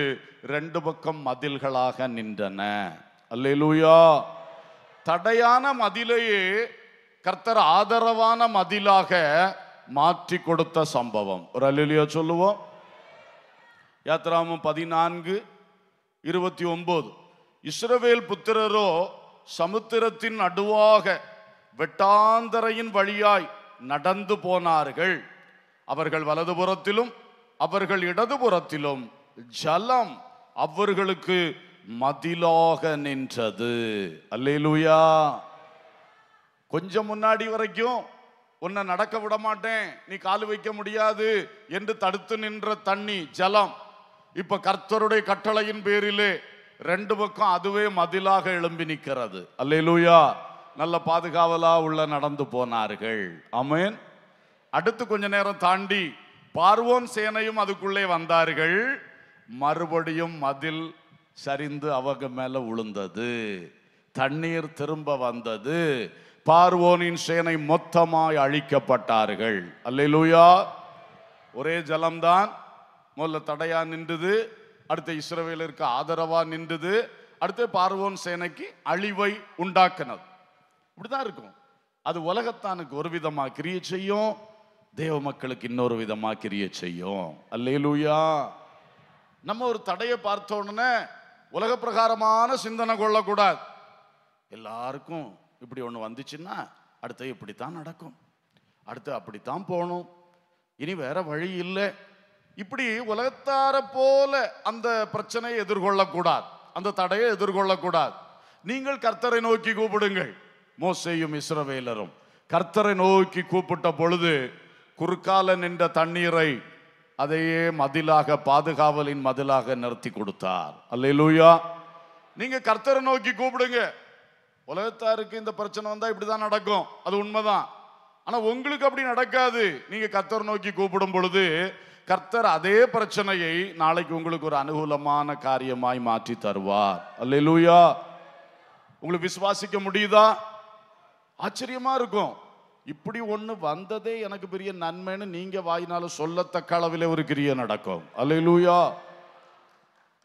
ரெண்டு பக்கம் மதில்களாக நின்றன. அல்லேலூயா. தடையான மதிலையே கர்த்தர் ஆதரவான மதிலாக மாற்றி கொடுத்த சம்பவம். ஒரு அல்லேலூயா சொல்லுவோம். யாத்ராமம் பதினான்கு இருபத்தி ஒன்பது இஸ்ரவேல் புத்திரரோ சமுத்திரத்தின் நடுவாக வெட்டாந்தரையின் வழியாய் நடந்து போனார்கள். அவர்கள் வலதுபுறத்திலும் அவர்கள் இடதுபுறத்திலும் ஜலம் அவர்களுக்கு மதிலாக நின்றது. அல்லேலூயா. கொஞ்சம் முன்னாடி வரைக்கும் உன்னை நடக்க விட மாட்டேன் நீ கால் வைக்க முடியாது என்று தடுத்து நின்ற தண்ணி ஜலம். இப்ப கர்த்தருடைய கட்டளையின் பேரிலே ரெண்டு பக்கம் அதுவே மதிலாக எழும்பி நிற்கிறது. அல்லேலூயா. நல்ல பாதுகாவலா உள்ள நடந்து போனார்கள். அமேன் அடுத்து கொஞ்ச நேரம் தாண்டி பார்வோன் சேனையும் அதுக்குள்ளே வந்தார்கள். மறுபடியும் மதில் சரிந்து அவங்க மேல விழுந்தது தண்ணீர் திரும்ப வந்தது. பார்வோனின் சேனை மொத்தமாய் அழிக்கப்பட்டார்கள். அல்லேலூயா. ஒரே ஜலம்தான். முதல்ல தடையா நின்றுது. அடுத்து இஸ்ரவேலருக்கு ஆதரவா நின்றுது. அடுத்து பார்வோன் சேனைக்கு அழிவை உண்டாக்கினது. இப்படிதான் இருக்கும். அது உலகத்தானுக்கு ஒரு விதமா கிரிய செய்யும். தேவ மக்களுக்கு இன்னொரு விதமா கிரிய செய்யும். அல்லேலூயா. நம்ம ஒரு தடையை பார்த்த உடனே உலக பிரகாரமான சிந்தனை கொள்ளக்கூடாது. எல்லாருக்கும் இப்படி ஒன்று வந்துச்சுன்னா அடுத்து இப்படித்தான் நடக்கும். அடுத்து அப்படித்தான் போகணும். இனி வேற வழி இல்லை. இப்படி உலகத்தார போல அந்த பிரச்சனையை எதிர்கொள்ளக்கூடாது. அந்த தடையை எதிர்கொள்ளக்கூடாது. நீங்கள் கர்த்தரை நோக்கி கூப்பிடுங்கள். மோசையும் இஸ்ரவேலரும் கர்த்தரை நோக்கி கூப்பிட்ட பொழுது குறுக்கால நின்ற தண்ணீரை அதையே மதிலாக பாதுகாவலின் மதிலாக நிறுத்தி கொடுத்தார். அல்லேலூயா. நீங்க கர்த்தரை நோக்கி கூப்பிடுங்க. உலகத்தாருக்கு இந்த பிரச்சனை வந்தால் இப்படி தான் நடக்கும். அது உண்மைதான். ஆனால் உங்களுக்கு அப்படி நடக்காது. நீங்கள் கர்த்தர் நோக்கி கூப்பிடும் பொழுது கர்த்தர் அதே பிரச்சனையை நாளைக்கு உங்களுக்கு ஒரு அனுகூலமான காரியமாய் மாற்றி தருவார். அல்லேலூயா. உங்களுக்கு விசுவாசிக்க முடியுதா? ஆச்சரியமாக இருக்கும். இப்படி ஒன்று வந்ததே எனக்கு பெரிய நன்மைன்னு நீங்கள் வாயினால சொல்லத்தக்க அளவில் ஒரு கிரியை நடக்கும். அல்லேலூயா.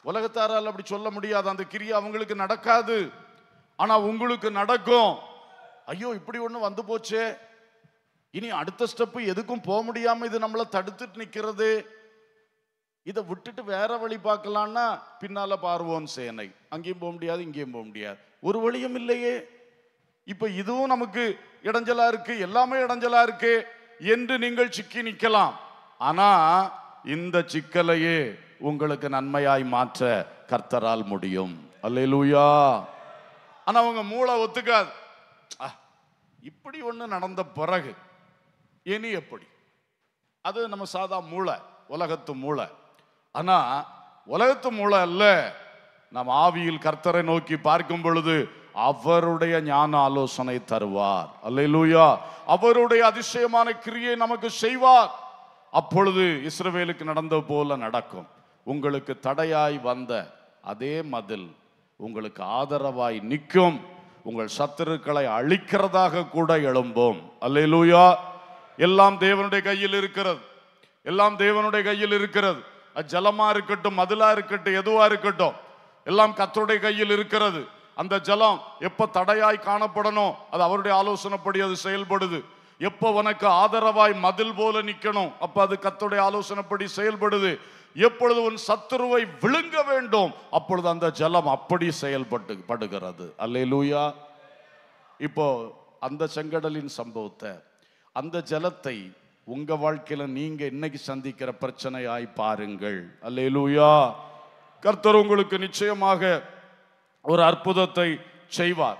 உலகத்தாரால் அப்படி சொல்ல முடியாது. அந்த கிரியை அவங்களுக்கு நடக்காது. ஆனால் உங்களுக்கு நடக்கும். ஐயோ இப்படி ஒன்று வந்து போச்சே. இனி அடுத்த ஸ்டெப்பு எதுக்கும் போக முடியாமல் இது நம்மளை தடுத்துட்டு நிற்கிறது இதை விட்டுட்டு வேற வழி பார்க்கலான்னா பின்னால பார்வோம் சேனை. அங்கேயும் போக முடியாது இங்கேயும் போக முடியாது. ஒரு வழியும் இல்லையே. இப்போ இதுவும் நமக்கு இடைஞ்சலா இருக்கு எல்லாமே இடைஞ்சலா இருக்கு என்று நீங்கள் சிக்கி நிற்கலாம். ஆனா இந்த சிக்கலையே உங்களுக்கு நன்மையாய் மாற்ற கர்த்தரால் முடியும். அல்லேலூயா. ஆனால் அவங்க மூளை ஒத்துக்காது. இப்படி ஒன்று நடந்த பிறகு இனி எப்படி? அது நம்ம சாதா மூளை உலகத்து மூளை. ஆனால் உலகத்து மூளை அல்ல நாம் ஆவியில் கர்த்தரை நோக்கி பார்க்கும் பொழுது அவருடைய ஞான ஆலோசனை தருவார். அல்லேலூயா. அவருடைய அதிசயமான கிரியை நமக்கு செய்வார். அப்பொழுது இஸ்ரவேலுக்கு நடந்தது போல நடக்கும். உங்களுக்கு தடையாய் வந்த அதே மதில் உங்களுக்கு ஆதரவாய் நிற்கும். உங்கள் சத்துருக்களை அழிக்கிறதாக கூட எழும்போம். அல்லேலூயா. எல்லாம் தேவனுடைய கையில் இருக்கிறது. எல்லாம் தேவனுடைய கையில் இருக்கிறது. அது ஜலமாக இருக்கட்டும் மதிலா இருக்கட்டும் எதுவா இருக்கட்டும். எல்லாம் கத்தருடைய கையில் இருக்கிறது. அந்த ஜலம் எப்ப தடையாய் காணப்படணும் அது அவருடைய ஆலோசனைப்படி அது செயல்படுது. எப்போ உனக்கு ஆதரவாய் மதில் போல நிற்கணும் அப்போ அது கர்த்தருடைய ஆலோசனைப்படி செயல்படுது. எப்பொழுது உன் சத்துருவை விழுங்க வேண்டும் அப்பொழுது அந்த ஜலம் அப்படி செயல்பட்டு படுகிறது. அல்லே லூயா இப்போ அந்த செங்கடலின் சம்பவத்தை அந்த ஜலத்தை உங்க வாழ்க்கையில நீங்க இன்னைக்கு சந்திக்கிற பிரச்சனையாய் பாருங்கள். அல்லேலூயா. கர்த்தர் உங்களுக்கு நிச்சயமாக ஒரு அற்புதத்தை செய்வார்.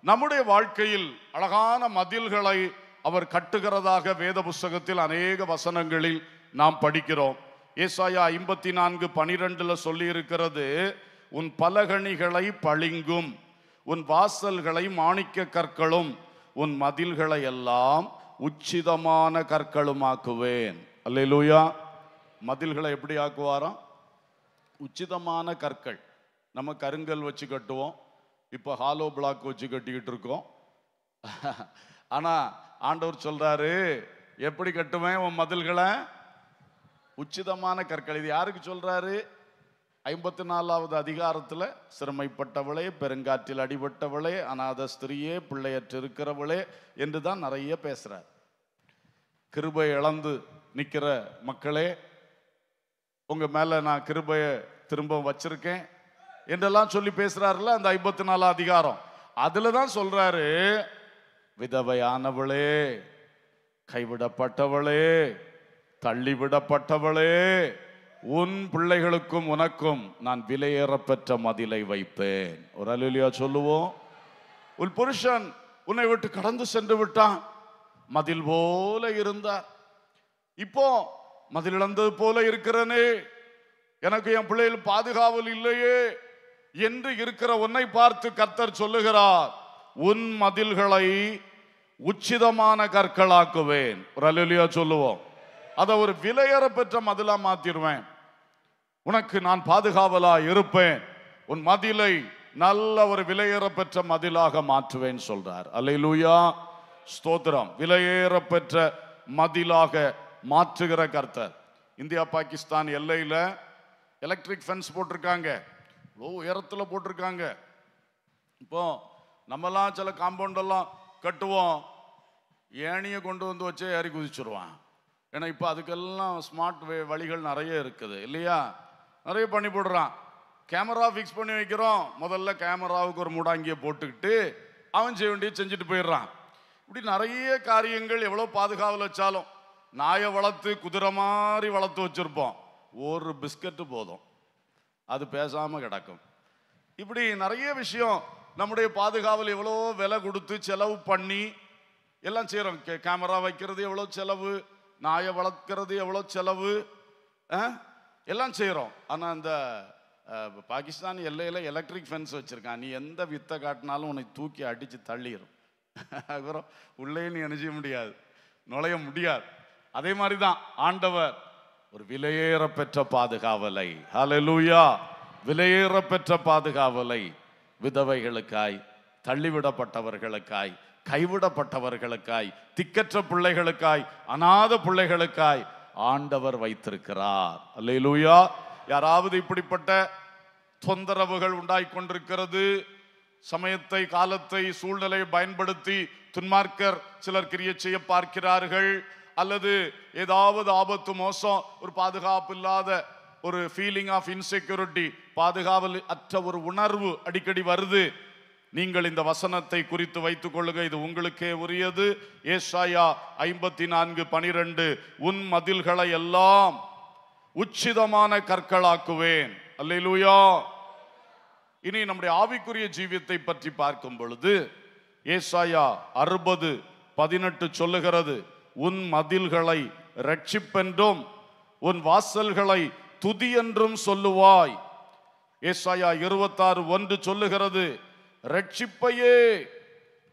நம்முடைய வாழ்க்கையில் அழகான மதில்களை அவர் கட்டுகிறதாக வேத புஸ்தகத்தில் அநேக வசனங்களில் நாம் படிக்கிறோம். ஏசாயா ஐம்பத்தி நான்கு பனிரெண்டுல சொல்லி இருக்கிறது உன் பலகணிகளை பளிங்கும் உன் வாசல்களை மாணிக்க கற்களும் உன் மதில்களை எல்லாம் உச்சிதமான கற்களுமாக்குவேன். அல்லேலூயா. மதில்களை எப்படி ஆக்குவாராம்? உச்சிதமான கற்கள். நம்ம கருங்கல் வச்சு கட்டுவோம். இப்போ ஹாலோ பிளாக் வச்சு கட்டிக்கிட்டு இருக்கோம். ஆனால் ஆண்டவர் சொல்றாரு எப்படி கட்டுவேன் உன் மதில்களை? உச்சிதமான கற்கள். இது யாருக்கு சொல்றாரு? ஐம்பத்தி நாலாவது அதிகாரத்தில் சிறுமைப்பட்டவளே பெருங்காற்றில் அடிபட்டவளே அநாத ஸ்திரியே பிள்ளையற்று இருக்கிறவளே என்று தான் நிறைய பேசுகிறார் கிருபை இழந்து நிற்கிற மக்களே உங்கள் மேலே நான் கிருபையை திரும்ப வச்சிருக்கேன் என்றெல்லாம் சொல்லி பேசுகிறாருல அந்த ஐம்பத்தி நாலு அதிகாரம். அதில் தான் சொல்கிறாரு விதவையானவளே கைவிடப்பட்டவளே தள்ளிவிடப்பட்டவளே உன் பிள்ளைகளுக்கும் உனக்கும் நான் விலையேறப்பெற்ற மதிலை வைப்பேன். ஒரு அலுலியா சொல்லுவோம். உன் புருஷன் உன்னை விட்டு கடந்து சென்று விட்டான். மதில் போல இருந்தார். இப்போ மதில் இழந்தது போல இருக்கிறனே. எனக்கு என் பிள்ளைகள் பாதுகாவல் இல்லையே என்று இருக்கிற உன்னை பார்த்து கர்த்தர் சொல்லுகிறார். உன் மதில்களை உச்சிதமான கற்களாக்குவேன். ஒரு அலுலியா சொல்லுவோம். அதை ஒரு விலையேற பெற்ற மதிலா மாத்திருவேன் உனக்கு நான் பாதுகாவலா இருப்பேன். உன் மதிலை நல்ல ஒரு விலையேற பெற்ற மதிலாக மாற்றுவேன் சொல்றார். அல்லேலூயா. ஸ்தோத்திரம். விலையேற பெற்ற மதிலாக மாற்றுகிற கர்த்தர். இந்தியா பாகிஸ்தான் எல்லையில் எலக்ட்ரிக் ஃபென்ஸ் போட்டிருக்காங்க. இவ்வளோ உயரத்தில் போட்டிருக்காங்க. இப்போ நம்மலாம் சில காம்பவுண்டெல்லாம் கட்டுவோம். ஏணியை கொண்டு வந்து வச்சே ஏறி குதிச்சிருவான். ஏன்னா இப்போ அதுக்கெல்லாம் ஸ்மார்ட் வே வழிகள் நிறைய இருக்குது இல்லையா? நிறைய பண்ணி போடுறான். கேமரா ஃபிக்ஸ் பண்ணி வைக்கிறோம். முதல்ல கேமராவுக்கு ஒரு மூடாங்கியை போட்டுக்கிட்டு அவன் செய்ய வேண்டிய செஞ்சுட்டு போயிடுறான். இப்படி நிறைய காரியங்கள் எவ்வளோ பாதுகாவல் வச்சாலும் நாயை வளர்த்து குதிரை மாதிரி வளர்த்து வச்சுருப்போம். ஒரு பிஸ்கட்டு போதும். அது பேசாமல் கிடக்கும். இப்படி நிறைய விஷயம் நம்முடைய பாதுகாவல் எவ்வளோ விலை கொடுத்து செலவு பண்ணி எல்லாம் செய்கிறோம் கேமரா வைக்கிறது எவ்வளோ செலவு? நாயை வளர்க்கறது எவ்வளோ செலவு? ஆ? எல்லாம் செய்கிறோம் ஆனால் அந்த பாகிஸ்தான் எல்லையில் எலக்ட்ரிக் ஃபென்ஸ் வச்சுருக்கான். நீ எந்த வித்தை காட்டினாலும் உன்னை தூக்கி அடித்து தள்ளிடும் அப்புறம் உள்ளே நீ என்ன செய்ய முடியாது. நுழைய முடியாது. அதே மாதிரி தான் ஆண்டவர் ஒரு விலையேற பெற்ற பாதுகாவலை. ஹலலூயா விலையேற பெற்ற பாதுகாவலை. விதவைகளுக்காய் தள்ளிவிடப்பட்டவர்களுக்காய் கைவிடப்பட்டவர்களுக்காய் திக்கற்ற பிள்ளைகளுக்காய் அநாத பிள்ளைகளுக்காய் ஆண்டவர் வைத்திருக்கிறார். அல்லேலூயா. யாராவது இப்படிப்பட்ட தொந்தரவுகள் உண்டாய் கொண்டிருக்கிறது? சமயத்தை காலத்தை சூழ்நிலையை பயன்படுத்தி துன்மார்க்கர் சிலர் கிரியை செய்ய பார்க்கிறார்கள். அல்லது ஏதாவது ஆபத்து மோசம் ஒரு பாதுகாப்பு இல்லாத ஒரு ஃபீலிங் ஆஃப் இன்செக்யூரிட்டி பாதுகாவல் அற்ற ஒரு உணர்வு அடிக்கடி வருது. நீங்கள் இந்த வசனத்தை குறித்து வைத்துக் கொள்ளுங்க. இது உங்களுக்கே உரியது. ஏசாயா ஐம்பத்தி நான்கு பனிரெண்டு உன் மதில்களை எல்லாம் உச்சிதமான கற்களாக்குவேன். அல்லூயா இனி நம்முடைய ஆவிக்குரிய ஜீவியத்தை பற்றி பார்க்கும் பொழுது ஏசாயா அறுபது பதினெட்டு சொல்லுகிறது உன் மதில்களை ரட்சிப்பென்றும் உன் வாசல்களை துதி என்றும் சொல்லுவாய். ஏசாயா இருபத்தாறு ஒன்று சொல்லுகிறது ரட்சிப்பையே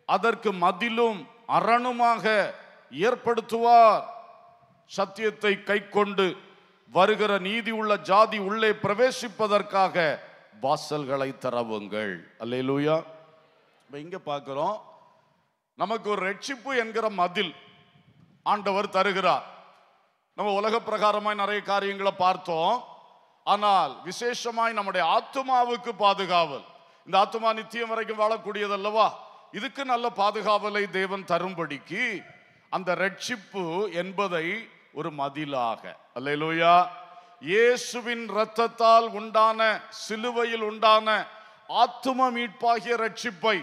அதற்கு மதிலும் அரணுமாக ஏற்படுத்துவார். சத்தியத்தை கைக்கொண்டு வருகிற நீதி உள்ள ஜாதி உள்ளே பிரவேசிப்பதற்காக வாசல்களை தரவுங்கள். அல்லேலூயா. இப்ப இங்க பார்க்கிறோம். நமக்கு ஒரு ரட்சிப்பு என்கிற மதில் ஆண்டவர் தருகிறார். நம்ம உலக பிரகாரமாய் நிறைய காரியங்களை பார்த்தோம். ஆனால் விசேஷமாய் நம்முடைய ஆத்துமாவுக்கு பாதுகாவல். இந்த ஆத்துமா நித்தியம் வரைக்கும் வாழக்கூடியது அல்லவா இதுக்கு நல்ல பாதுகாவலை தேவன் தரும்படிக்கு அந்த ரட்சிப்பு என்பதை ஒரு மதிலாக. அல்லையிலோயா இயேசுவின் இரத்தத்தால் உண்டான சிலுவையில் உண்டான ஆத்தும மீட்பாகிய ரட்சிப்பை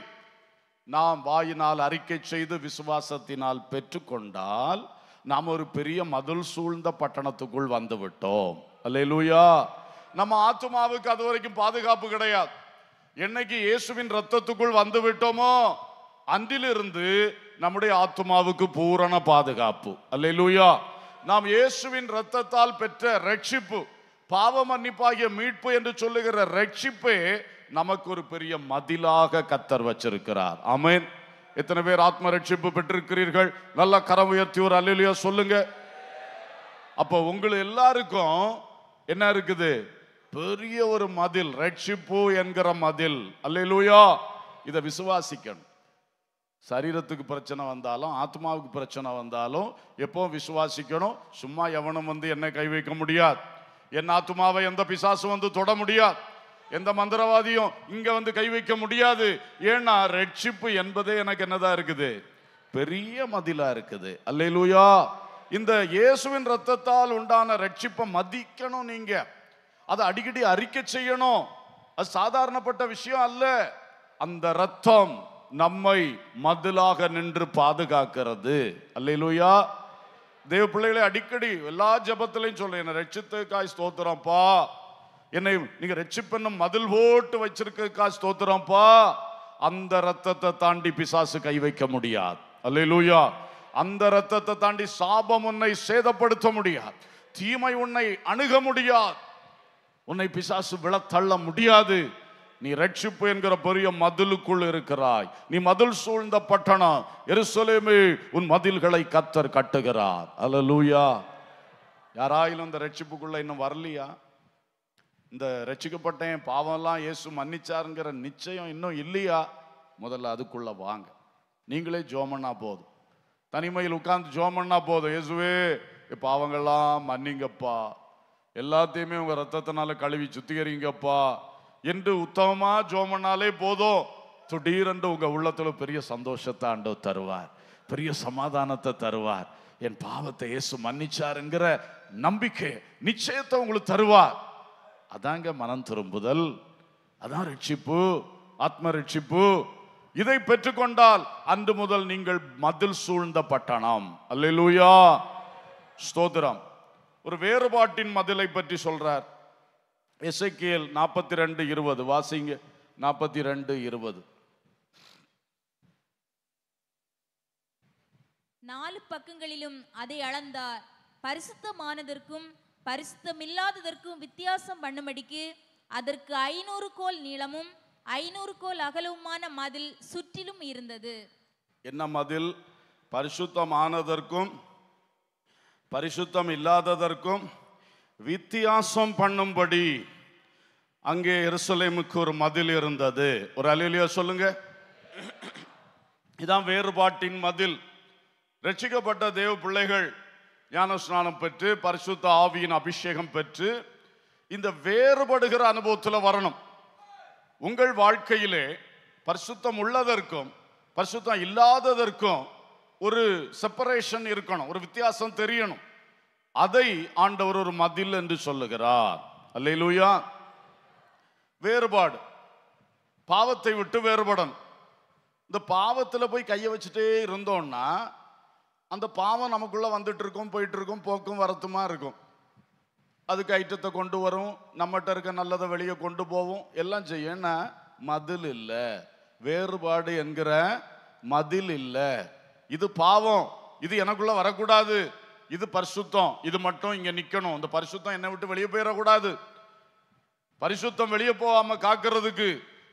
நாம் வாயினால் அறிக்கை செய்து விசுவாசத்தினால் பெற்றுக்கொண்டால் நாம் ஒரு பெரிய மதில் சூழ்ந்த பட்டணத்துக்குள் வந்துவிட்டோம். அல்லையிலூயா நம்ம ஆத்துமாவுக்கு அது வரைக்கும் பாதுகாப்பு கிடையாது. என்னைக்கு இயேசுவின் ரத்தத்துக்குள் வந்து விட்டோமோ அன்றிலிருந்து நம்முடைய ஆத்மாவுக்கு பூரண பாதுகாப்பு. அல்லேலூயா. நாம் இயேசுவின் ரத்தத்தால் பெற்ற ரட்சிப்பு பாவ மன்னிப்பாகிய மீட்பு என்று சொல்லுகிற ரட்சிப்பே நமக்கு ஒரு பெரிய மதிலாக கத்தர் வச்சிருக்கிறார். அமேன் எத்தனை பேர் ஆத்ம ரட்சிப்பு பெற்றிருக்கிறீர்கள்? நல்ல கரம் உயர்த்தி ஒரு அல்லேலூயா சொல்லுங்க. அப்போ உங்கள் எல்லாருக்கும் என்ன இருக்குது? பெரிய ஒரு மதில் ரட்சிப்பு என்கிற மதில். அல்லையிலூயா இதை விசுவாசிக்கணும். சரீரத்துக்கு பிரச்சனை வந்தாலும் ஆத்மாவுக்கு பிரச்சனை வந்தாலும் எப்போ விசுவாசிக்கணும். சும்மா எவனும் வந்து என்ன கை வைக்க முடியாது. என் ஆத்மாவை எந்த பிசாசு வந்து தொட முடியாது. எந்த மந்திரவாதியும் இங்க வந்து கை வைக்க முடியாது. ஏன்னா ரட்சிப்பு என்பதே எனக்கு என்னதான் இருக்குது? பெரிய மதிலா இருக்குது. அல்லையிலூயா இந்த இயேசுவின் ரத்தத்தால் உண்டான ரட்சிப்பை மதிக்கணும் நீங்கள் அதை அடிக்கடி அறிக்கை செய்யணும். அது சாதாரணப்பட்ட விஷயம் அல்ல. அந்த ரத்தம் நம்மை மதிலாக நின்று பாதுகாக்கிறது. அல்லேலூயா. தேவ பிள்ளைகளை அடிக்கடி எல்லா ஜபத்திலையும் சொல்றேன். என்னை ரட்சித்துக்காய் ஸ்தோத்திரம்ப்பா என்னை நீங்க ரட்சிப்பென்னும் மதில் போட்டு வச்சிருக்கா ஸ்தோத்திரம்ப்பா அந்த ரத்தத்தை தாண்டி பிசாசு கை வைக்க முடியாது. அல்லையிலூயா அந்த ரத்தத்தை தாண்டி சாபம் உன்னை சேதப்படுத்த முடியாது. தீமை உன்னை அணுக முடியாது. உன்னை பிசாசு விழத்தள்ள முடியாது. நீ ரட்சிப்பு என்கிற பெரிய மதிலுக்குள் இருக்கிறாய். நீ மதில் சூழ்ந்த பட்டணம். எருசலேமே உன் மதில்களை கத்தர் கட்டுகிறார். அல்லேலூயா யாராயிலும் இந்த ரட்சிப்புக்குள்ள இன்னும் வரலையா? இந்த ரட்சிக்கப்பட்டேன் பாவம்லாம் இயேசு மன்னிச்சாருங்கிற நிச்சயம் இன்னும் இல்லையா? முதல்ல அதுக்குள்ள வாங்க. நீங்களே ஜோமன்னா போதும். தனிமையில் உட்கார்ந்து ஜோமன்னா போதும். இயேசுவே பாவங்கள்லாம் மன்னிங்கப்பா. எல்லாத்தையுமே உங்க ரத்தத்தினால கழுவி சுத்திகரிங்கப்பா. என்று உத்தமமா ஜோமனாலே போதும். திடீரென்று உங்க உள்ளத்துல பெரிய சந்தோஷத்தை ஆண்டவர் தருவார். பெரிய சமாதானத்தை தருவார். என் பாவத்தை இயேசு மன்னிச்சாருங்கிற நம்பிக்கை நிச்சயத்தை உங்களுக்கு தருவார். அதாங்க மனம் திரும்புதல். அதான் ரட்சிப்பு ஆத்ம ரட்சிப்பு இதை பெற்றுக்கொண்டால் அன்று முதல் நீங்கள் மதில் சூழ்ந்த பட்டணம். அல்லேலூயா. ஸ்தோத்திரம். ஒரு வேறுபாட்டின் மதிலை பற்றி சொல்றார். எசேக்கியேல் நாற்பத்தி ரெண்டு இருபது. வாசிங்க. நாற்பத்தி ரெண்டு இருபது. நாலு பக்கங்களிலும் அதை அளந்தார். பரிசுத்தமானதற்கும் பரிசுத்தமில்லாததற்கும் வித்தியாசம் பண்ணும்படிக்கு அதற்கு ஐநூறு கோல் நீளமும் ஐநூறு கோல் அகலவுமான மதில் சுற்றிலும் இருந்தது. என்ன மதில்? பரிசுத்தமானதற்கும் பரிசுத்தம் இல்லாததற்கும் வித்தியாசம் பண்ணும்படி அங்கே எருசலேமுக்கு ஒரு மதில் இருந்தது. ஒரு அலுவலியா சொல்லுங்க. இதான் வேறுபாட்டின் மதில். ரட்சிக்கப்பட்ட தேவ பிள்ளைகள் ஞானஸ்நானம் பெற்று பரிசுத்த ஆவியின் அபிஷேகம் பெற்று இந்த வேறுபடுகிற அனுபவத்தில் வரணும். உங்கள் வாழ்க்கையிலே பரிசுத்தம் உள்ளதற்கும் பரிசுத்தம் இல்லாததற்கும் ஒரு செப்பரேஷன் இருக்கணும் ஒரு வித்தியாசம் தெரியணும். அதை ஆண்டவர் ஒரு மதில் என்று சொல்லுகிறார். அல்லையிலூயா வேறுபாடு. பாவத்தை விட்டு வேறுபடணும். இந்த பாவத்தில் போய் கையை வச்சுட்டே இருந்தோம்னா அந்த பாவம் நமக்குள்ளே வந்துட்டு இருக்கும் போயிட்டு இருக்கும் போக்கும் வரத்துமா இருக்கும். அதுக்கு ஐட்டத்தை கொண்டு வரும் நம்மகிட்ட இருக்க நல்லதை வெளியே கொண்டு போவோம். எல்லாம் செய்யணும் மதில் இல்லை. வேறுபாடு என்கிற மதில் இல்லை. இது பாவம் இது எனக்குள்ள வரக்கூடாது இது பரிசுத்தம் இது மட்டும் இங்க நிக்கணும். இந்த பரிசுத்தம் என்னை விட்டு வெளியே போயிடக்கூடாது. பரிசுத்தம் வெளியே போகாம காக்கிறதுக்கு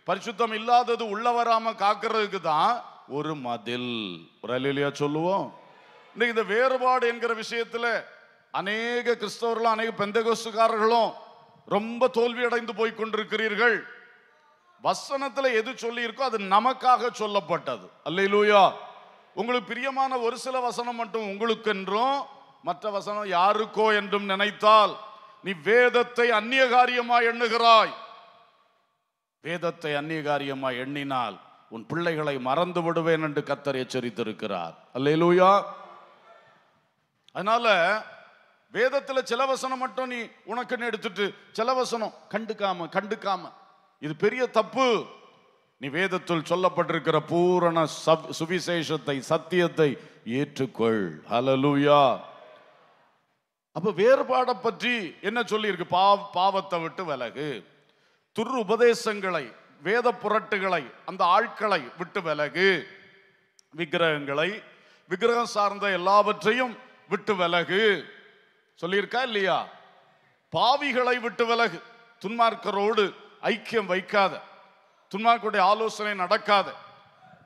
பரிசுத்தம் இல்லாதது உள்ள வராம காக்கிறதுக்கு தான் ஒரு மதில். ஒரு சொல்லுவோம். இன்னைக்கு இந்த வேறுபாடு என்கிற விஷயத்துல அநேக கிறிஸ்தவர்களும் அநேக பெந்தகோசுக்காரர்களும் ரொம்ப தோல்வி அடைந்து போய் கொண்டிருக்கிறீர்கள். வசனத்துல எது சொல்லியிருக்கோ அது நமக்காக சொல்லப்பட்டது. அல்லேலூயா. உங்களுக்கு பிரியமான ஒரு சில வசனம் மட்டும் உங்களுக்கென்றும் மற்ற வசனம் யாருக்கோ என்றும் நினைத்தால் நீ வேதத்தை அந்நிய காரியமாய் எண்ணுகிறாய். வேதத்தை அந்நிய காரியமாய் எண்ணினால் உன் பிள்ளைகளை மறந்து விடுவேன் என்று கத்தர் எச்சரித்திருக்கிறார். அல்லேலூயா. அதனால வேதத்தில் சில வசனம் மட்டும் நீ உனக்குன்னு எடுத்துட்டு சில வசனம் கண்டுக்காம கண்டுக்காம. இது பெரிய தப்பு. நீ வேதத்தில் சொல்லப்பட்டிருக்கிற பூரண சப்- சுவிசேஷத்தை சத்தியத்தை ஏற்றுக்கொள். ஹலலூயா அப்ப வேறுபாடை பற்றி என்ன சொல்லியிருக்கு? பாவ பாவத்தை விட்டு விலகு. துரு உபதேசங்களை வேத புரட்டுகளை அந்த ஆட்களை விட்டு விலகு. விக்கிரகங்களை விக்கிரகம் சார்ந்த எல்லாவற்றையும் விட்டு விலகு. சொல்லியிருக்கா இல்லையா? பாவிகளை விட்டு விலகு. துன்மார்க்கரோடு ஐக்கியம் வைக்காத. துன்மார்களுடைய ஆலோசனை நடக்காது.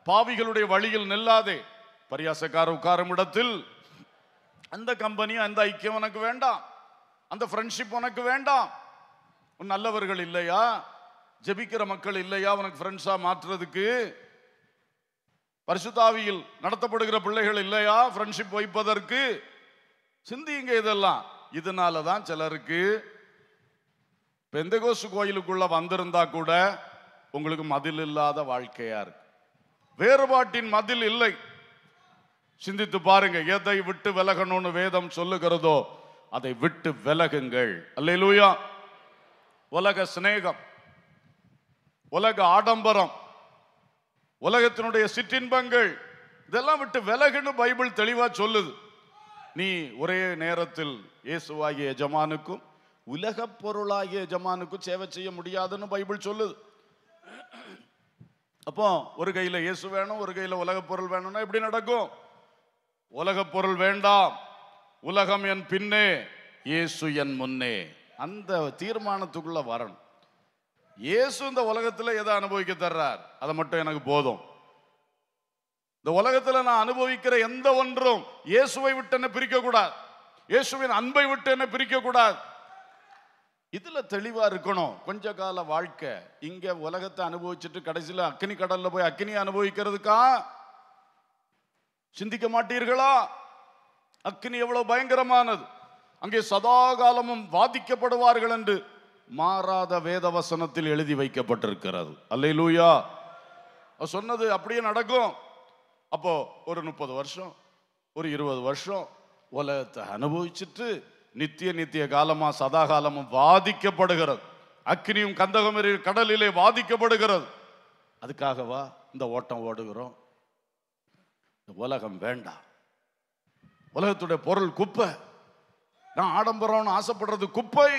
பாவிகளுடைய வழியில் நில்லாதே. பரியாசக்கார உட்காரும் இடத்தில் அந்த கம்பெனி அந்த ஐக்கியம் உனக்கு வேண்டாம். அந்த ஃப்ரெண்ட்ஷிப் உனக்கு வேண்டாம். உன் நல்லவர்கள் இல்லையா? ஜெபிக்கிற மக்கள் இல்லையா? உனக்கு ஃப்ரெண்ட்ஸா மாற்றுறதுக்கு. பரிசுத்தாவியில் நடத்தப்படுகிற பிள்ளைகள் இல்லையா? ஃப்ரெண்ட்ஷிப் வைப்பதற்கு. சிந்தியுங்க இதெல்லாம். இதனால தான் சிலருக்கு பெந்தகோசு கோயிலுக்குள்ள வந்திருந்தா கூட உங்களுக்கு மதில் இல்லாத வாழ்க்கையா இருக்கு. வேறுபாட்டின் மதில் இல்லை. சிந்தித்து பாருங்க எதை விட்டு விலகணும்னு வேதம் சொல்லுகிறதோ அதை விட்டு விலகுங்கள். அல்லேலூயா. உலக சிநேகம். உலக ஆடம்பரம். உலகத்தினுடைய சிற்றின்பங்கள். இதெல்லாம் விட்டு விலகுன்னு பைபிள் தெளிவா சொல்லுது. நீ ஒரே நேரத்தில் இயேசுவாகிய எஜமானுக்கும் உலக பொருளாகிய எஜமானுக்கும் சேவை செய்ய முடியாதுன்னு பைபிள் சொல்லுது. அப்போ ஒரு கையில் இயேசு வேணும் ஒரு கையில் உலக பொருள் வேணும்னா எப்படி நடக்கும்? உலக பொருள் வேண்டாம். உலகம் என் பின்னே இயேசு என் முன்னே. அந்த தீர்மானத்துக்குள்ள வரணும். இயேசு இந்த உலகத்தில் எதை அனுபவிக்க தர்றார்? அதை மட்டும் எனக்கு போதும். இந்த உலகத்தில் நான் அனுபவிக்கிற எந்த ஒன்றும் இயேசுவை விட்டு என்ன பிரிக்கக்கூடாது. இயேசுவின் அன்பை விட்டு என்ன பிரிக்கக்கூடாது. இதில் தெளிவாக இருக்கணும். கொஞ்ச கால வாழ்க்கை இங்கே உலகத்தை அனுபவிச்சுட்டு கடைசியில் அக்னி கடலில் போய் அக்னி அனுபவிக்கிறதுக்கா? சிந்திக்க மாட்டீர்களா? அக்னி எவ்வளோ பயங்கரமானது. அங்கே சதா காலமும் வாதிக்கப்படுவார்கள் என்று மாறாத வேத வசனத்தில் எழுதி வைக்கப்பட்டிருக்கிறது. அல்லை லூயா சொன்னது அப்படியே நடக்கும். அப்போ ஒரு முப்பது வருஷம் ஒரு இருபது வருஷம் உலகத்தை அனுபவிச்சுட்டு நித்திய நித்திய காலமா சதா காலமும் வாதிக்கப்படுகிறது. அக்னியும் கந்தகமரி கடலிலே வாதிக்கப்படுகிறது. அதுக்காகவா இந்த ஓட்டம் ஓடுகிறோம்? இந்த உலகம் வேண்டாம் உலகத்துடைய பொருள் குப்பை. நான் ஆடம்பரம்னு ஆசைப்படுறது குப்பை.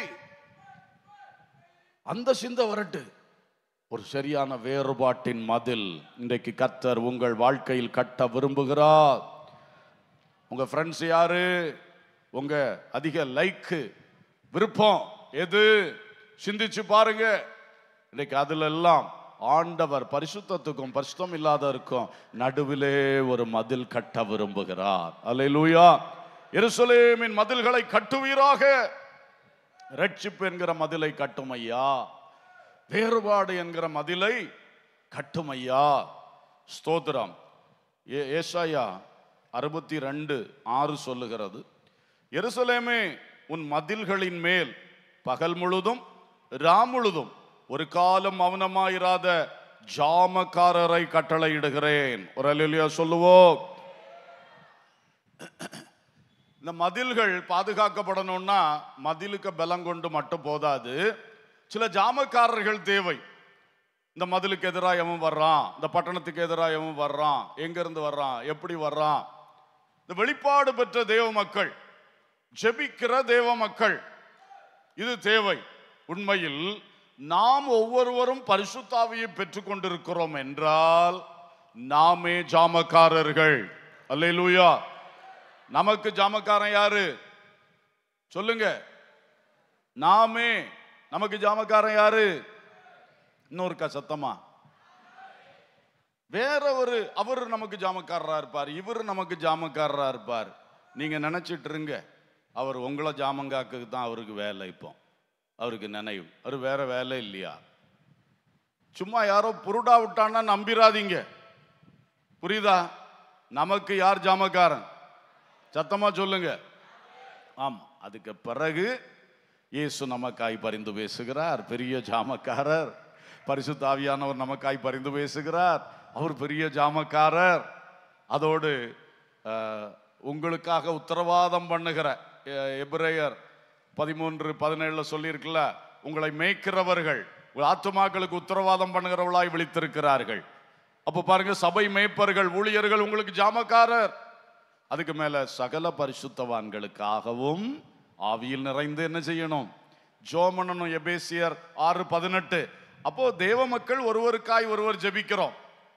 அந்த சிந்தை வரட்டு. ஒரு சரியான வேறுபாட்டின் மதில் இன்றைக்கு கத்தர் உங்கள் வாழ்க்கையில் கட்ட விரும்புகிறார். உங்க ஃப்ரெண்ட்ஸ் யாரு? உங்க அதிக லைக்கு விருப்பம் எது? சிந்திச்சு பாருங்க. இன்னைக்கு அதுல எல்லாம் ஆண்டவர் பரிசுத்தத்துக்கும் பரிசுத்தம் இல்லாதவருக்கும் நடுவிலே ஒரு மதில் கட்ட விரும்புகிறார். அல்லேலூயா எருசலேமின் மதில்களை கட்டுவீராக. ரட்சிப்பு என்கிற மதிலை கட்டும் ஐயா வேறுபாடு என்கிற மதிலை கட்டும் ஐயா ஸ்தோத்திரம். ஏ ஏசாயா அறுபத்தி ரெண்டு ஆறு சொல்லுகிறது. எருசலேமே உன் மதில்களின் மேல் பகல் முழுதும் ரா முழுதும் ஒரு காலம் மௌனமாயிராத ஜாமக்காரரை கட்டளையிடுகிறேன். ஒரு அலுலியா சொல்லுவோம். இந்த மதில்கள் பாதுகாக்கப்படணும்னா மதிலுக்கு பலம் கொண்டு மட்டும் போதாது. சில ஜாமக்காரர்கள் தேவை. இந்த மதிலுக்கு எதிராக எவன் வர்றான். இந்த பட்டணத்துக்கு எதிராக எவன் வர்றான். எங்கேருந்து வர்றான்? எப்படி வர்றான்? இந்த வெளிப்பாடு பெற்ற தேவ மக்கள் ஜெபிக்கிற தேவ மக்கள். இது தேவை. உண்மையில் நாம் ஒவ்வொருவரும் பரிசுத்தாவியை பெற்றுக் கொண்டிருக்கிறோம் என்றால் நாமே ஜாமக்காரர்கள். அல்லேலூயா. நமக்கு ஜாமக்காரன் யாரு? சொல்லுங்க. நாமே. நமக்கு ஜாமக்காரன் யாரு? இன்னொருக்கா சத்தமா? வேற ஒரு அவர் நமக்கு ஜாமக்காரரா இருப்பார். இவர் நமக்கு ஜாமக்காரரா இருப்பார். நீங்க நினைச்சிட்டு இருங்க. அவர் உங்களை ஜாமங்காக்கு தான் அவருக்கு வேலை இப்போ. அவருக்கு நினைவு. அவர் வேற வேலை இல்லையா? சும்மா யாரோ புருடா விட்டான்னா நம்பிராதீங்க. புரியுதா? நமக்கு யார் ஜாமக்காரன்? சத்தமா சொல்லுங்க. ஆமாம் அதுக்கு பிறகு இயேசு நமக்காய் பரிந்து பேசுகிறார். பெரிய ஜாமக்காரர். பரிசு தாவியானவர் நமக்காய் பரிந்து பேசுகிறார். அவர் பெரிய ஜாமக்காரர். அதோடு உங்களுக்காக உத்தரவாதம் பண்ணுகிற எபிரேயர் பதிமூன்று பதினேழுல சொல்லியிருக்குல்ல உங்களை மேய்க்கிறவர்கள் உங்கள் ஆத்துமாக்களுக்கு உத்தரவாதம் பண்ணுகிறவளாய் விழித்திருக்கிறார்கள். அப்போ பாருங்க சபை மேய்ப்பர்கள் ஊழியர்கள் உங்களுக்கு ஜாமக்காரர். அதுக்கு மேல சகல பரிசுத்தவான்களுக்காகவும் ஆவியில் நிறைந்து என்ன செய்யணும்? ஜோமனனும் எபேசியர் ஆறு பதினெட்டு. அப்போ தேவ மக்கள் ஒருவருக்காய் ஒருவர் ஜெபிக்கிறோம்.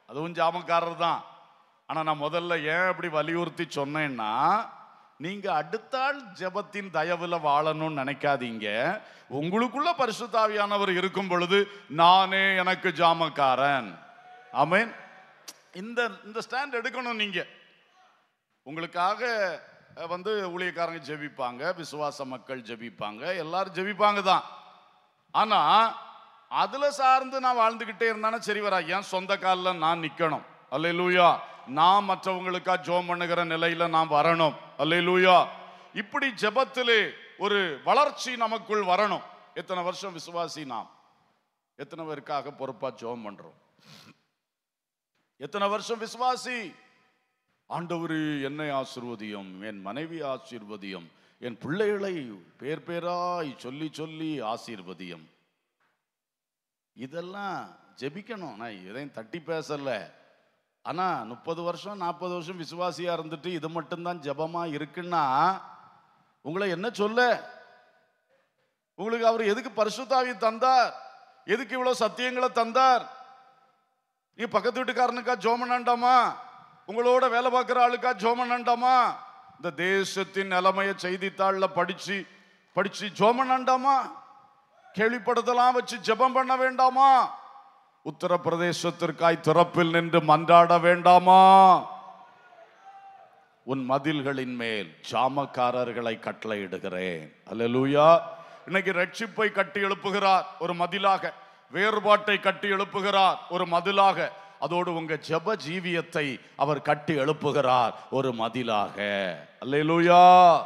அதுவும் ஜாமக்காரர் தான் ஆனா நான் முதல்ல ஏன் அப்படி வலியுறுத்தி சொன்னேன்னா நீங்க அடுத்தாள் ஜபத்தின் ஜெபத்தின் தயவுல வாழணும்னு நினைக்காதீங்க. உங்களுக்குள்ள பரிசுத்தாவியானவர் இருக்கும் பொழுது நானே எனக்கு ஜாமக்காரன். ஆமேன். இந்த இந்த ஸ்டாண்ட் எடுக்கணும் நீங்க. உங்களுக்காக வந்து ஊழியக்காரங்க ஜெபிப்பாங்க விசுவாச மக்கள் ஜெபிப்பாங்க எல்லாரும் ஜெபிப்பாங்க தான். ஆனா அதுல சார்ந்து நான் வாழ்ந்துகிட்டே இருந்தானே சரி வரா என் சொந்த காலில் நான் நிக்கணும். அல்லேலூயா. நான் மற்றவங்களுக்கா ஜோம் பண்ணுகிற நிலையில நாம் வரணும். அல்லேலூயா. இப்படி ஜபத்திலே ஒரு வளர்ச்சி நமக்குள் வரணும். எத்தனை வருஷம் விசுவாசி நாம்? எத்தனை பேருக்காக பொறுப்பா ஜோம் பண்றோம்? எத்தனை வருஷம் விசுவாசி? ஆண்டவரு என்னை ஆசிர்வதியும் என் மனைவி ஆசீர்வதியும் என் பிள்ளைகளை பேர் பேராய் சொல்லி சொல்லி ஆசீர்வதியும். இதெல்லாம் ஜெபிக்கணும். நான் எதையும் தட்டி பேசல. ஆனால் முப்பது வருஷம் நாற்பது வருஷம் விசுவாசியாக இருந்துட்டு இது மட்டும்தான் ஜபமாக இருக்குன்னா உங்களை என்ன சொல்ல? உங்களுக்கு அவர் எதுக்கு பரிசுத்தாவி தந்தார்? எதுக்கு இவ்வளோ சத்தியங்களை தந்தார்? நீ பக்கத்து வீட்டுக்காரனுக்கா ஜோமனாண்டாமா உங்களோட வேலை பார்க்குற ஆளுக்கா ஜோமனாண்டாமா இந்த தேசத்தின் நிலைமையை செய்தித்தாளில் படிச்சு படித்து ஜோமனாண்டாமா கேள்விப்படுத்தலாம் வச்சு ஜெபம் பண்ண வேண்டாமா? உத்தரப்பிரதேசத்திற்காய் திறப்பில் நின்று மன்றாட வேண்டாமா? உன் மதில்களின் மேல் ஜாமக்காரர்களை கட்டளையிடுகிறேன். அல்லேலூயா. இன்னைக்கு ரட்சிப்பை கட்டி எழுப்புகிறார் ஒரு மதிலாக வேறுபாட்டை கட்டி எழுப்புகிறார் ஒரு மதிலாக. அதோடு உங்க ஜப ஜீவியத்தை அவர் கட்டி எழுப்புகிறார் ஒரு மதிலாக. அல்லேலூயா.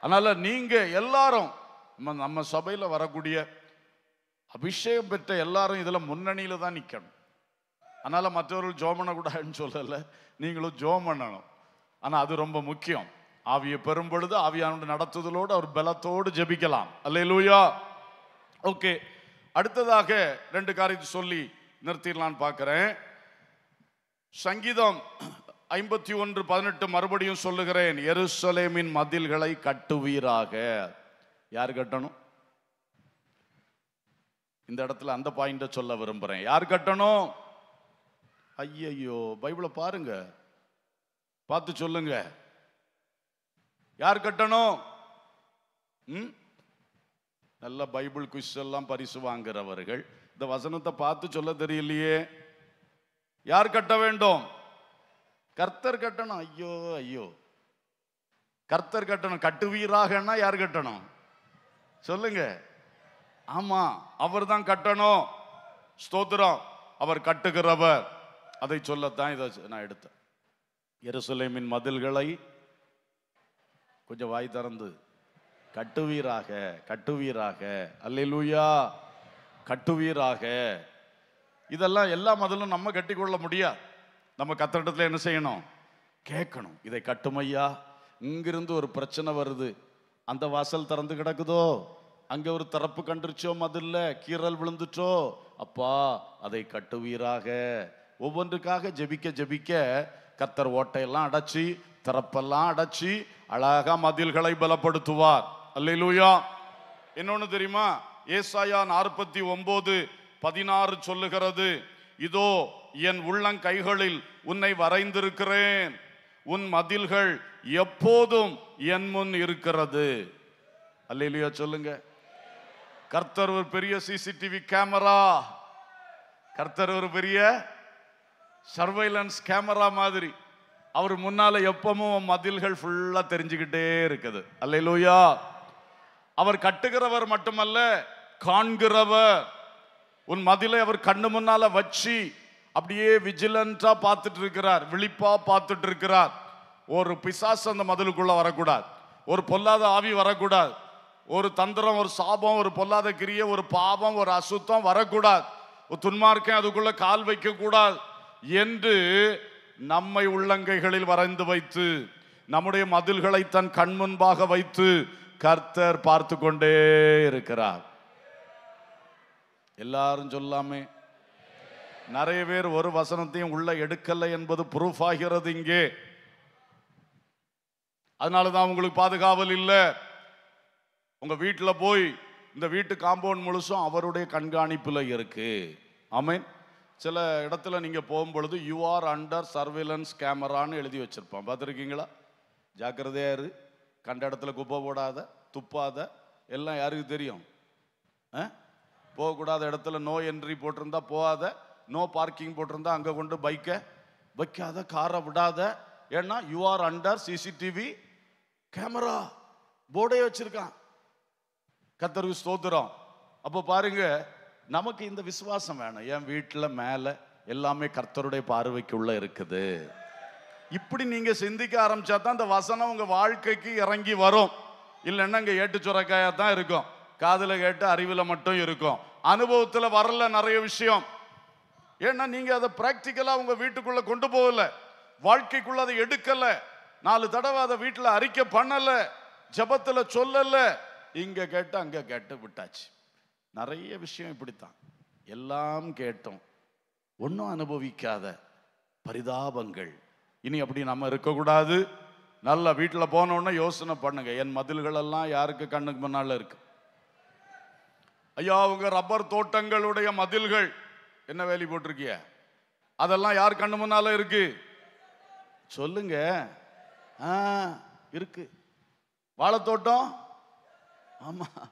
அதனால நீங்க எல்லாரும் நம்ம நம்ம சபையில வரக்கூடிய அபிஷேகம் பெற்ற எல்லாரும் இதில் முன்னணியில் தான் நிற்கணும் அதனால் மற்றவர்கள் ஜோம் பண்ணக்கூடாதுன்னு சொல்லலை. நீங்களும் ஜோம் பண்ணணும் ஆனால் அது ரொம்ப முக்கியம். ஆவியை பெறும் பொழுது ஆவியானோட நடத்துதலோடு அவர் பலத்தோடு ஜெபிக்கலாம். அல்லேலூயா. ஓகே. அடுத்ததாக ரெண்டு காரியத்தை சொல்லி நிறுத்திடலான்னு பார்க்குறேன். சங்கீதம் ஐம்பத்தி ஒன்று பதினெட்டு மறுபடியும் சொல்லுகிறேன். எருசலேமின் மதில்களை கட்டுவீராக. யார் கட்டணும்? இந்த இடத்துல அந்த பாயிண்ட சொல்ல விரும்புகிறேன் யார் கட்டணும்? ஐயையோ பைபிளை பாருங்க. பார்த்து சொல்லுங்க. யார் கட்டணும்? ம்? நல்ல பைபிள் குவிஸ் எல்லாம் பரிசு வாங்குறவர்கள். இந்த வசனத்தை பார்த்து சொல்ல தெரியலையே. யார் கட்ட வேண்டும்? கர்த்தர் கட்டணும். ஐயோ ஐயோ. கர்த்தர் கட்டணும். கட்டுவீராகன்னா யார் கட்டணும்? சொல்லுங்க. ஆமா. அவர் தான் கட்டணும். ஸ்தோத்திரம். அவர் கட்டுகிறவர். அதை சொல்லத்தான் இதை நான் எடுத்தேன். எருசலேமின் மதில்களை கொஞ்சம் வாய் திறந்து. கட்டுவீராக கட்டுவீராக. அல்லூயா கட்டுவீராக. இதெல்லாம் எல்லா மதிலும் நம்ம கட்டிக்கொள்ள முடியாது. நம்ம கத்திரத்தில் என்ன செய்யணும்? கேட்கணும். இதை கட்டுமையா? இங்கிருந்து ஒரு பிரச்சனை வருது. அந்த வாசல் திறந்து கிடக்குதோ? அங்கே ஒரு திறப்பு கண்டுருச்சோ? மதில்ல. கீறல் விழுந்துட்டோ? அப்பா அதை கட்டுவீராக. ஒவ்வொன்றுக்காக ஜெபிக்க ஜெபிக்க கத்தர் ஓட்டையெல்லாம் அடைச்சி திறப்பெல்லாம் அடைச்சி அழகா மதில்களை பலப்படுத்துவார். அல்லேலூயா. இன்னொன்று தெரியுமா? ஏசாயா நாற்பத்தி ஒன்பது பதினாறு சொல்லுகிறது இதோ என் உள்ளங்கைகளில் உன்னை வரைந்திருக்கிறேன். உன் மதில்கள் எப்போதும் என் முன் இருக்கிறது. அல்லையிலையா சொல்லுங்க. கர்த்தர் ஒரு பெரிய சிசிடிவி கேமரா கர்த்தர் ஒரு பெரிய சர்வைலன்ஸ் கேமரா மாதிரி. அவர் முன்னால எப்பவும் மதில்கள் ஃபுல்லா தெரிஞ்சுக்கிட்டே இருக்குது. அல்லையிலோயா அவர் கட்டுகிறவர் மட்டுமல்ல காண்கிறவர். உன் மதிலை அவர் கண்ணு முன்னால வச்சு அப்படியே விஜிலண்டா பார்த்துட்டு இருக்கிறார் விழிப்பா பார்த்துட்டு இருக்கிறார் ஒரு பிசாசு அந்த மதிலுக்குள்ள வரக்கூடாது. ஒரு பொல்லாத ஆவி வரக்கூடாது. ஒரு தந்திரம் ஒரு சாபம் ஒரு பொல்லாத கிரிய ஒரு பாவம் ஒரு அசுத்தம் வரக்கூடாது. ஒரு துன்மார்க்கம் அதுக்குள்ள கால் வைக்க கூடாது என்று நம்மை உள்ளங்கைகளில் வரைந்து வைத்து நம்முடைய மதில்களை தன் கண் முன்பாக வைத்து கர்த்தர் பார்த்து கொண்டே இருக்கிறார். எல்லாரும் சொல்லாமே. நிறைய பேர் ஒரு வசனத்தையும் உள்ள எடுக்கலை என்பது ப்ரூஃப் ஆகிறது இங்கே. அதனால தான் உங்களுக்கு பாதுகாவல் இல்லை. உங்கள் வீட்டில் போய் இந்த வீட்டு காம்பவுண்ட் முழுசும் அவருடைய கண்காணிப்பில் இருக்குது ஆமீன். சில இடத்துல நீங்கள் போகும்பொழுது யூ ஆர் அண்டர் சர்வேலன்ஸ் கேமரான்னு எழுதி வச்சுருப்பான். பார்த்துருக்கீங்களா? ஜாக்கிரதையாக இரு. கண்ட இடத்துல குப்பை போடாத துப்பாத எல்லாம் யாருக்கு தெரியும்? ஆ? போகக்கூடாத இடத்துல நோ என்ட்ரி போட்டிருந்தா போகாத நோ பார்க்கிங் போட்டிருந்தா அங்கே கொண்டு பைக்கை வைக்காத காரை விடாத. ஏன்னா you are under CCTV camera போர்டே வச்சுருக்கான். கத்தருக்கு ஸ்தோத்திரம். அப்போ பாருங்க நமக்கு இந்த விசுவாசம் வேணும். என் வீட்டில் மேலே எல்லாமே கர்த்தருடைய பார்வைக்குள்ள இருக்குது. இப்படி நீங்க சிந்திக்க ஆரம்பிச்சா தான் இந்த வசனம் உங்க வாழ்க்கைக்கு இறங்கி வரும். இல்லைன்னா இங்க ஏட்டு சுரக்காயா தான் இருக்கும். காதுல கேட்டு அறிவுல மட்டும் இருக்கும். அனுபவத்துல வரல நிறைய விஷயம். ஏன்னா நீங்க அதை பிராக்டிக்கலா உங்க வீட்டுக்குள்ள கொண்டு போகல. வாழ்க்கைக்குள்ள அதை எடுக்கல. நாலு தடவை அதை வீட்டுல அறிக்கை பண்ணல. ஜெபத்துல சொல்லலை. இங்கே கேட்டு அங்கே கேட்டு விட்டாச்சு. நிறைய விஷயம் இப்படித்தான். எல்லாம் கேட்டோம். ஒன்றும் அனுபவிக்காத பரிதாபங்கள். இனி அப்படி நம்ம இருக்கக்கூடாது. நல்ல வீட்டில் போனோடனே யோசனை பண்ணுங்க. என் மதில்களெல்லாம் யாருக்கு கண்ணுக்கு முன்னால இருக்கு? ஐயா அவங்க ரப்பர் தோட்டங்களுடைய மதில்கள். என்ன வேலி போட்டிருக்கிய? அதெல்லாம் யார் கண்ணு முன்னால இருக்கு? சொல்லுங்க. ஆ இருக்கு. வாழைத்தோட்டம்? ஆமாம்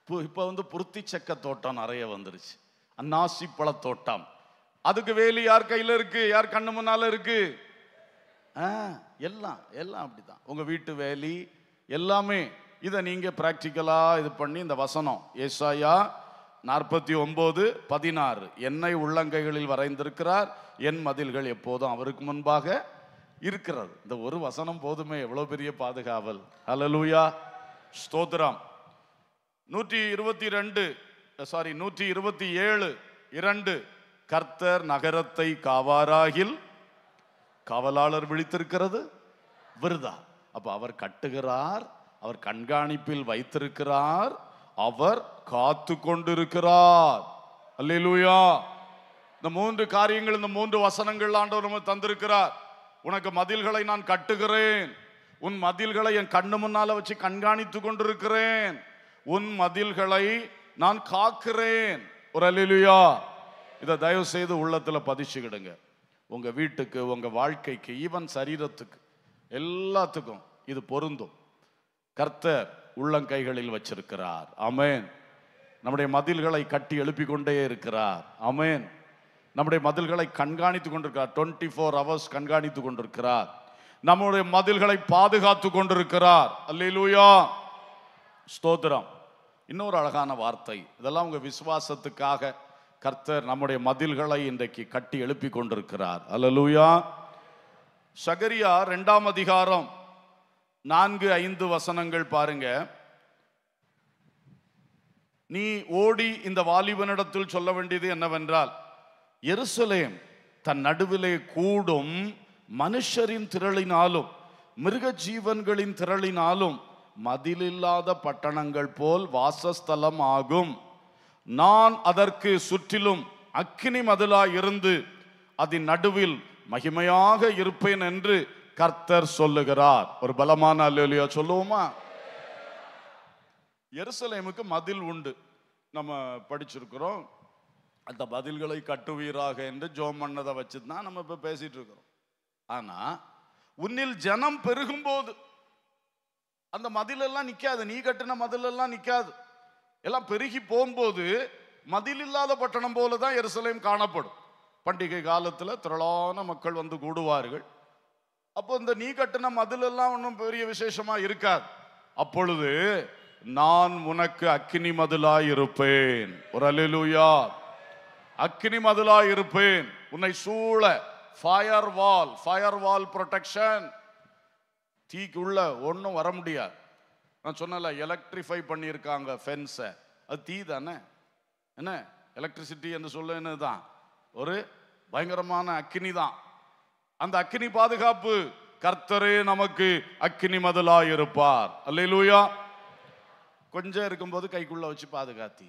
இப்போ இப்போ வந்து புருத்தி செக்க தோட்டம் நிறைய வந்துருச்சு. அன்னாசி பழத்தோட்டம் அதுக்கு வேலி யார் கையில் இருக்கு? யார் கண்ணு முன்னால இருக்கு? ஆ எல்லாம் எல்லாம் அப்படிதான். உங்கள் வீட்டு வேலி எல்லாமே. இதை நீங்கள் ப்ராக்டிக்கலாக இது பண்ணி இந்த வசனம். ஏசாயா நாற்பத்தி ஒம்பது பதினாறு. என்னை உள்ளங்கைகளில் வரைந்திருக்கிறார் என் மதில்கள் எப்போதும் அவருக்கு முன்பாக இருக்கிறது. இந்த ஒரு வசனம் போதுமே. எவ்வளோ பெரிய பாதுகாவல். ஹலலூயா ஸ்தோத்ராம் நூற்றி இருபத்தி ரெண்டு சாரி நூற்றி இருபத்தி ஏழு இரண்டு கர்த்தர் நகரத்தை காவாராகில் காவலாளர் விழித்திருக்கிறது விருதா. அப்போ அவர் கட்டுகிறார் அவர் கண்காணிப்பில் வைத்திருக்கிறார் அவர் காத்து கொண்டிருக்கிறார். அல்லேலூயா. இந்த மூன்று காரியங்கள் இந்த மூன்று வசனங்கள் ஆண்டவர் தந்திருக்கிறார். உனக்கு மதில்களை நான் கட்டுகிறேன். உன் மதில்களை என் கண்ணு முன்னால வச்சு கண்காணித்து கொண்டிருக்கிறேன். உன் மதில்களை நான் காக்கிறேன். ஒரு அலிலுயா இதை தயவு செய்து உள்ளத்தில் பதிச்சுக்கிடுங்க. உங்கள் வீட்டுக்கு உங்கள் வாழ்க்கைக்கு ஈவன் சரீரத்துக்கு எல்லாத்துக்கும் இது பொருந்தும். கர்த்தர் உள்ளங்கைகளில் வச்சிருக்கிறார். அமேன் நம்முடைய மதில்களை கட்டி எழுப்பி கொண்டே இருக்கிறார். அமேன் நம்முடைய மதில்களை கண்காணித்து கொண்டிருக்கிறார். டுவெண்ட்டி ஃபோர் ஹவர்ஸ் கண்காணித்து கொண்டிருக்கிறார். நம்முடைய மதில்களை பாதுகாத்து கொண்டிருக்கிறார். அல்லூயா ஸ்தோத்திரம். இன்னொரு அழகான வார்த்தை. இதெல்லாம் உங்க விசுவாசத்துக்காக கர்த்தர் நம்முடைய மதில்களை இன்றைக்கு கட்டி எழுப்பி கொண்டிருக்கிறார். அல்லலூயா. சகரியா ரெண்டாம் அதிகாரம் நான்கு ஐந்து வசனங்கள் பாருங்க. நீ ஓடி இந்த வாலிபனிடத்தில் சொல்ல வேண்டியது என்னவென்றால் எருசலேம் தன் நடுவிலே கூடும் மனுஷரின் திரளினாலும் மிருக ஜீவன்களின் திரளினாலும் மதிலில்லாத பட்டணங்கள் போல் வாசஸ்தலம் ஆகும். நான் அதற்கு சுற்றிலும் அக்கினி மதிலாய் இருந்து அதன் நடுவில் மகிமையாக இருப்பேன் என்று கர்த்தர் சொல்லுகிறார். ஒரு பலமான அல்லையா சொல்லுவோமா? எருசலேமுக்கு மதில் உண்டு. நம்ம படிச்சிருக்கிறோம். அந்த பதில்களை கட்டுவீராக என்று ஜோம் பண்ணதை வச்சு தான் நம்ம இப்போ பேசிட்டு இருக்கிறோம். ஆனால் உன்னில் ஜனம் பெருகும்போது அந்த மதிலெல்லாம் நிற்காது நீ கட்டின மதிலெல்லாம் நிற்காது எல்லாம் பெருகி போகும்போது மதில் இல்லாத பட்டணம் போல தான் எருசலேம் காணப்படும். பண்டிகை காலத்தில் திரளான மக்கள் வந்து கூடுவார்கள். அப்போ இந்த நீ கட்டின மதிலெல்லாம் ஒன்றும் பெரிய விசேஷமாக இருக்காது. அப்பொழுது நான் உனக்கு அக்கினி மதிலாய் இருப்பேன் ஒரு அலிலுயா அக்கினி மதிலாய் இருப்பேன் உன்னை சூழ. Fire wall fire wall protection தீக்குள்ளே ஒன்றும் வர முடியாது. நான் சொன்னல எலக்ட்ரிஃபை பண்ணியிருக்காங்க ஃபென்ஸை அது தீ தானே? என்ன? எலக்ட்ரிசிட்டி என்று சொல்ல என்னதுதான் ஒரு பயங்கரமான அக்கினி தான். அந்த அக்கினி பாதுகாப்பு கர்த்தரே நமக்கு அக்கினி மதலா இருப்பார் அல்லையிலூயா கொஞ்சம் இருக்கும்போது கைக்குள்ள வச்சு பாதுகாத்தி.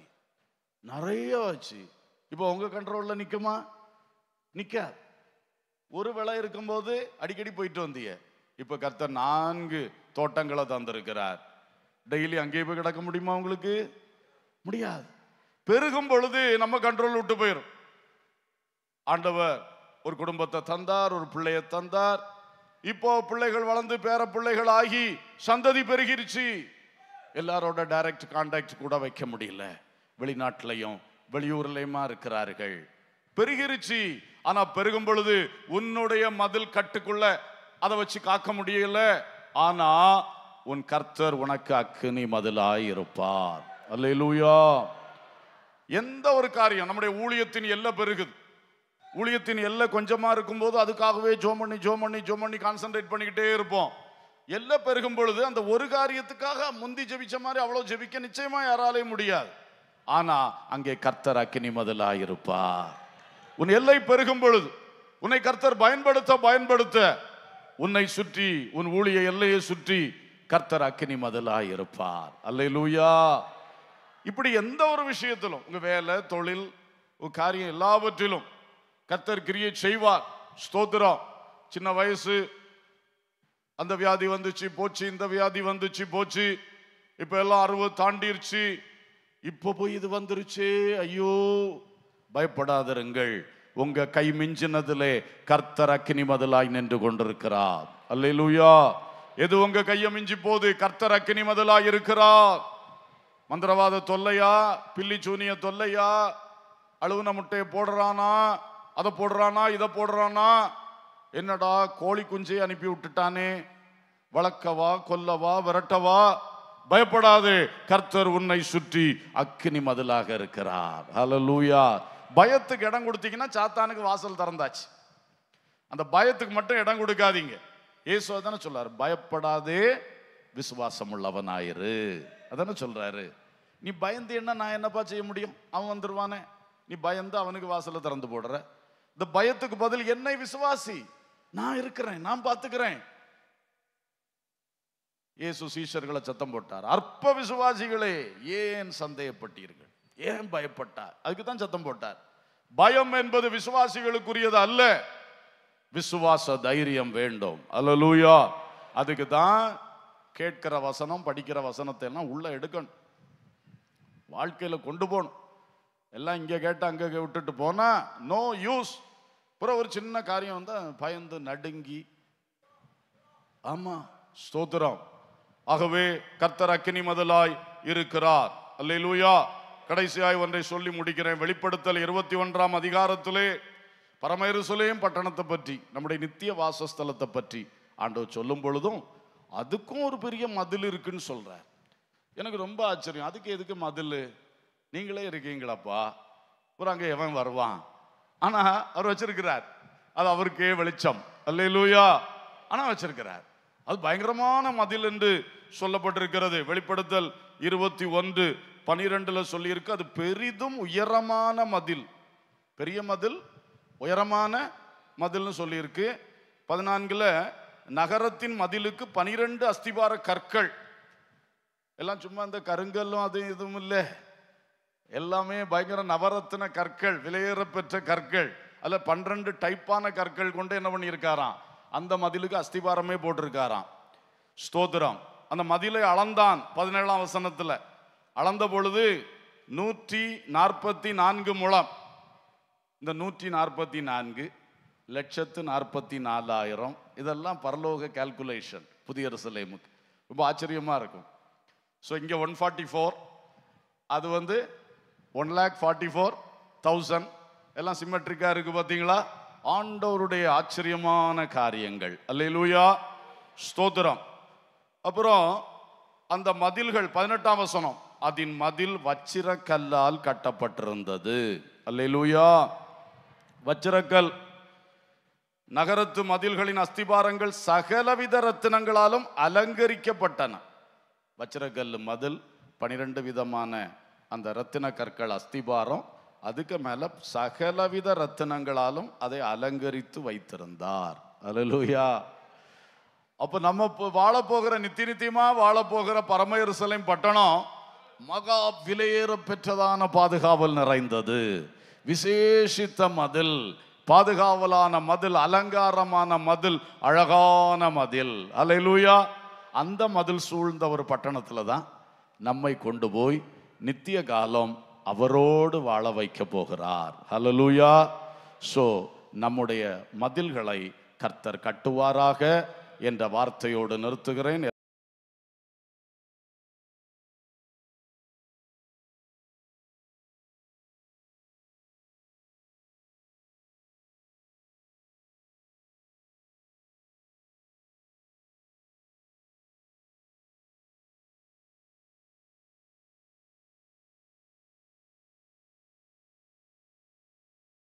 நிறைய வச்சு. இப்போ உங்க கண்ட்ரோல்ல நிற்குமா நிற்காது ஒரு வேளை இருக்கும்போது அடிக்கடி போயிட்டு வந்தீங்க இப்ப கர்த்தர் நான்கு தோட்டங்களை தந்திருக்கிறார். டெய்லி அங்கேயே போய் கிடக்க முடியுமா உங்களுக்கு? முடியாது. பெருகும் பொழுது நம்ம கண்ட்ரோல் விட்டு போயிடும் ஆண்டவர் ஒரு குடும்பத்தை தந்தார் ஒரு பிள்ளைய தந்தார். இப்போ பிள்ளைகள் வளர்ந்து பேர பிள்ளைகள் ஆகி சந்ததி பெருகிருச்சு. எல்லாரோட டைரக்ட் கான்டாக்ட் கூட வைக்க முடியல. வெளிநாட்டிலையும் வெளியூர்லயுமா இருக்கிறார்கள். பெருகிருச்சு. ஆனா பெருகும் பொழுது உன்னுடைய மதில் கட்டுக்குள்ள அதை வச்சு காக்க முடியல. ஆனா உன் கர்த்தர் உனக்கு அக்கினி மதிலாய் இருப்பார். அல்லேலூயா. எந்த ஒரு காரியம் நம்முடைய ஊழியத்தின் எல்லை பெருகுது. ஊழியத்தின் எல்லை கொஞ்சமா இருக்கும்போது அதுக்காகவே ஜோம் பண்ணி ஜோம் பண்ணி ஜோம் பண்ணி கான்சென்ட்ரேட் பண்ணிக்கிட்டே இருப்போம். எல்லை பெருகும் பொழுது அந்த ஒரு காரியத்துக்காக முந்தி ஜெபிச்ச மாதிரி அவ்வளவு ஜெபிக்க நிச்சயமா யாராலையும் முடியாது. ஆனா அங்கே கர்த்தர் அக்கினி மதிலாய் இருப்பார். உன் எல்லை பெருகும் பொழுது உன்னை கர்த்தர் பயன்படுத்த பயன்படுத்த. உன்னை சுற்றி உன் ஊழிய எல்லையை சுற்றி கர்த்தர் அக்கினி மதலாக இருப்பார். அல்லேலூயா. இப்படி எந்த ஒரு விஷயத்திலும் உங்கள் வேலை தொழில் உங்க காரியம் எல்லாவற்றிலும் கர்த்தர் கிரியை செய்வார். ஸ்தோத்திரம். சின்ன வயசு அந்த வியாதி வந்துச்சு போச்சு இந்த வியாதி வந்துச்சு போச்சு. இப்போ எல்லாம் அறுபது தாண்டிருச்சு. இப்போ போய் இது வந்துருச்சு ஐயோ. பயப்படாதிருங்கள். உங்க கை மிஞ்சினதிலே கர்த்தர் அக்கினி மதிலாய் நின்று கொண்டிருக்கிறார். அல்லேலூயா. எது உங்க கையை மிஞ்சி போது கர்த்தர் அக்கினி மதிலாய் இருக்கிறார்? மந்திரவாத தொல்லையா? பில்லி சூனிய தொல்லையா? அழுகுன முட்டையை போடுறானா? அதை போடுறானா? இதை போடுறானா? என்னடா கோழி குஞ்சை அனுப்பி விட்டுட்டானே? வளர்க்கவா கொல்லவா விரட்டவா? பயப்படாது கர்த்தர் உன்னை சுற்றி அக்கினி மதிலாக இருக்கிறார். ஹalleluya பயத்துக்கு இடம் கொடுத்தீங்கன்னா சாத்தானுக்கு வாசல் திறந்தாச்சு. அந்த பயத்துக்கு மட்டும் இடம் கொடுக்காதீங்க. இயேசு தானே சொல்றாரு பயப்படாதே விசுவாசம் உள்ளவனாயிரு அதானே சொல்றாரு. நீ பயந்து என்ன நான் என்னப்பா செய்ய முடியும்? அவன் வந்துருவானே. நீ பயந்து அவனுக்கு வாசலை திறந்து போடுற. இந்த பயத்துக்கு பதில் என்னை விசுவாசி நான் இருக்கிறேன் நான் பார்த்துக்கிறேன். இயேசு சீஷர்களை சத்தம் போட்டார் அற்ப விசுவாசிகளே ஏன் சந்தேகப்பட்டீர்கள்? ஏன் பயப்பட்டார்? அதுக்கு தான் சத்தம் போட்டார். பயம் என்பது விசுவாசிகளுக்குரியது அல்ல. விசுவாச தைரியம் வேண்டும். அல்லேலூயா. அதுக்கு தான் கேட்கிற வசனம் படிக்கிற வசனத்தை எல்லாம் உள்ள எடுக்கணும். வாழ்க்கையில கொண்டு போகணும். எல்லாம் இங்க கேட்டு அங்க விட்டுட்டு போனா நோ யூஸ் அப்புறம் ஒரு சின்ன காரியம் வந்து பயந்து நடுங்கி. ஆமா ஸ்தோத்திரம். ஆகவே கர்த்தர் அக்கினி மதலாய் இருக்கிறார். அல்லேலூயா. கடைசியாய் ஒன்றை சொல்லி முடிக்கிறேன். வெளிப்படுத்தல் இருபத்தி ஒன்றாம் அதிகாரத்திலே பரமேருசலேம் பட்டணத்தை பற்றி நம்முடைய நித்திய வாசஸ்தலத்தை பற்றி ஆண்டவர் சொல்லும் பொழுதும் அதுக்கும் ஒரு பெரிய மதில் இருக்குன்னு சொல்கிறார் எனக்கு ரொம்ப ஆச்சரியம். அதுக்கு எதுக்கு மதில்? நீங்களே இருக்கீங்களாப்பா? ஒரு அங்கே எவன் வருவான்? ஆனால் அவர் வச்சிருக்கிறார். அது அவருக்கே வெளிச்சம். அல்லேலூயா! ஆனால் வச்சிருக்கிறார். அது பயங்கரமான மதில் என்று சொல்லப்பட்டிருக்கிறது. வெளிப்படுத்தல் இருபத்தி ஒன்று பனிரெண்டுல சொல்லியிருக்கு அது பெரிதும் உயரமான மதில். பெரிய மதில் உயரமான மதில்னு சொல்லியிருக்கு. பதினான்குல நகரத்தின் மதிலுக்கு பனிரெண்டு அஸ்திபார கற்கள். எல்லாம் சும்மா இந்த கருங்கல்லும் அது இதுவும் இல்லை. எல்லாமே பயங்கர நவரத்தின கற்கள் விலையேற பெற்ற கற்கள். அதில் பன்னிரண்டு டைப்பான கற்கள் கொண்டு என்ன பண்ணியிருக்காராம்? அந்த மதிலுக்கு அஸ்திபாரமே போட்டிருக்காராம். ஸ்தோத்திரம். அந்த மதிலை அளந்தான் பதினேழாம் வசனத்தில். அளந்த பொழுது நூற்றி நாற்பத்தி நான்கு முழம். இந்த நூற்றி நாற்பத்தி நான்கு லட்சத்து நாற்பத்தி நாலாயிரம். இதெல்லாம் பரலோக கால்குலேஷன் புதிய எருசலேமுக்கு. ரொம்ப ஆச்சரியமாக இருக்கும். ஸோ இங்கே ஒன் ஃபார்ட்டி ஃபோர் அது வந்து one lakh forty four thousand எல்லாம் சிமெட்ரிக்காக இருக்குது பார்த்தீங்களா ஆண்டவருடைய ஆச்சரியமான காரியங்கள். அல்லையிலூயா ஸ்தோத்திரம். அப்புறம் அந்த மதில்கள் பதினெட்டாம் வசனம். அதன் மதில் வச்சிரக்கல்லால் கட்டப்பட்டிருந்தது. அல்லூயா வச்சிரக்கல். நகரத்து மதில்களின் அஸ்திபாரங்கள் சகலவித ரத்தினங்களாலும் அலங்கரிக்கப்பட்டன. வச்சிரக்கல் மதில் பனிரெண்டு விதமான அந்த ரத்தின கற்கள் அஸ்திபாரம் அதுக்கு மேல சகலவித ரத்தினங்களாலும் அதை அலங்கரித்து வைத்திருந்தார். அலலூயா அப்போ நம்ம இப்போ வாழ போகிற நித்திய நித்தியமா வாழ போகிற பட்டணம் மகா விலையேற பெற்றதான பாதுகாவல் நிறைந்தது. விசேஷித்த மதில் பாதுகாவலான மதில் அலங்காரமான மதில் அழகான மதில். அலையிலூயா அந்த மதில் சூழ்ந்த ஒரு பட்டணத்தில் தான் நம்மை கொண்டு போய் நித்திய காலம் அவரோடு வாழ வைக்க போகிறார். ஹலலூயா சோ நம்முடைய மதில்களை கர்த்தர் கட்டுவாராக என்ற வார்த்தையோடு நிறுத்துகிறேன்.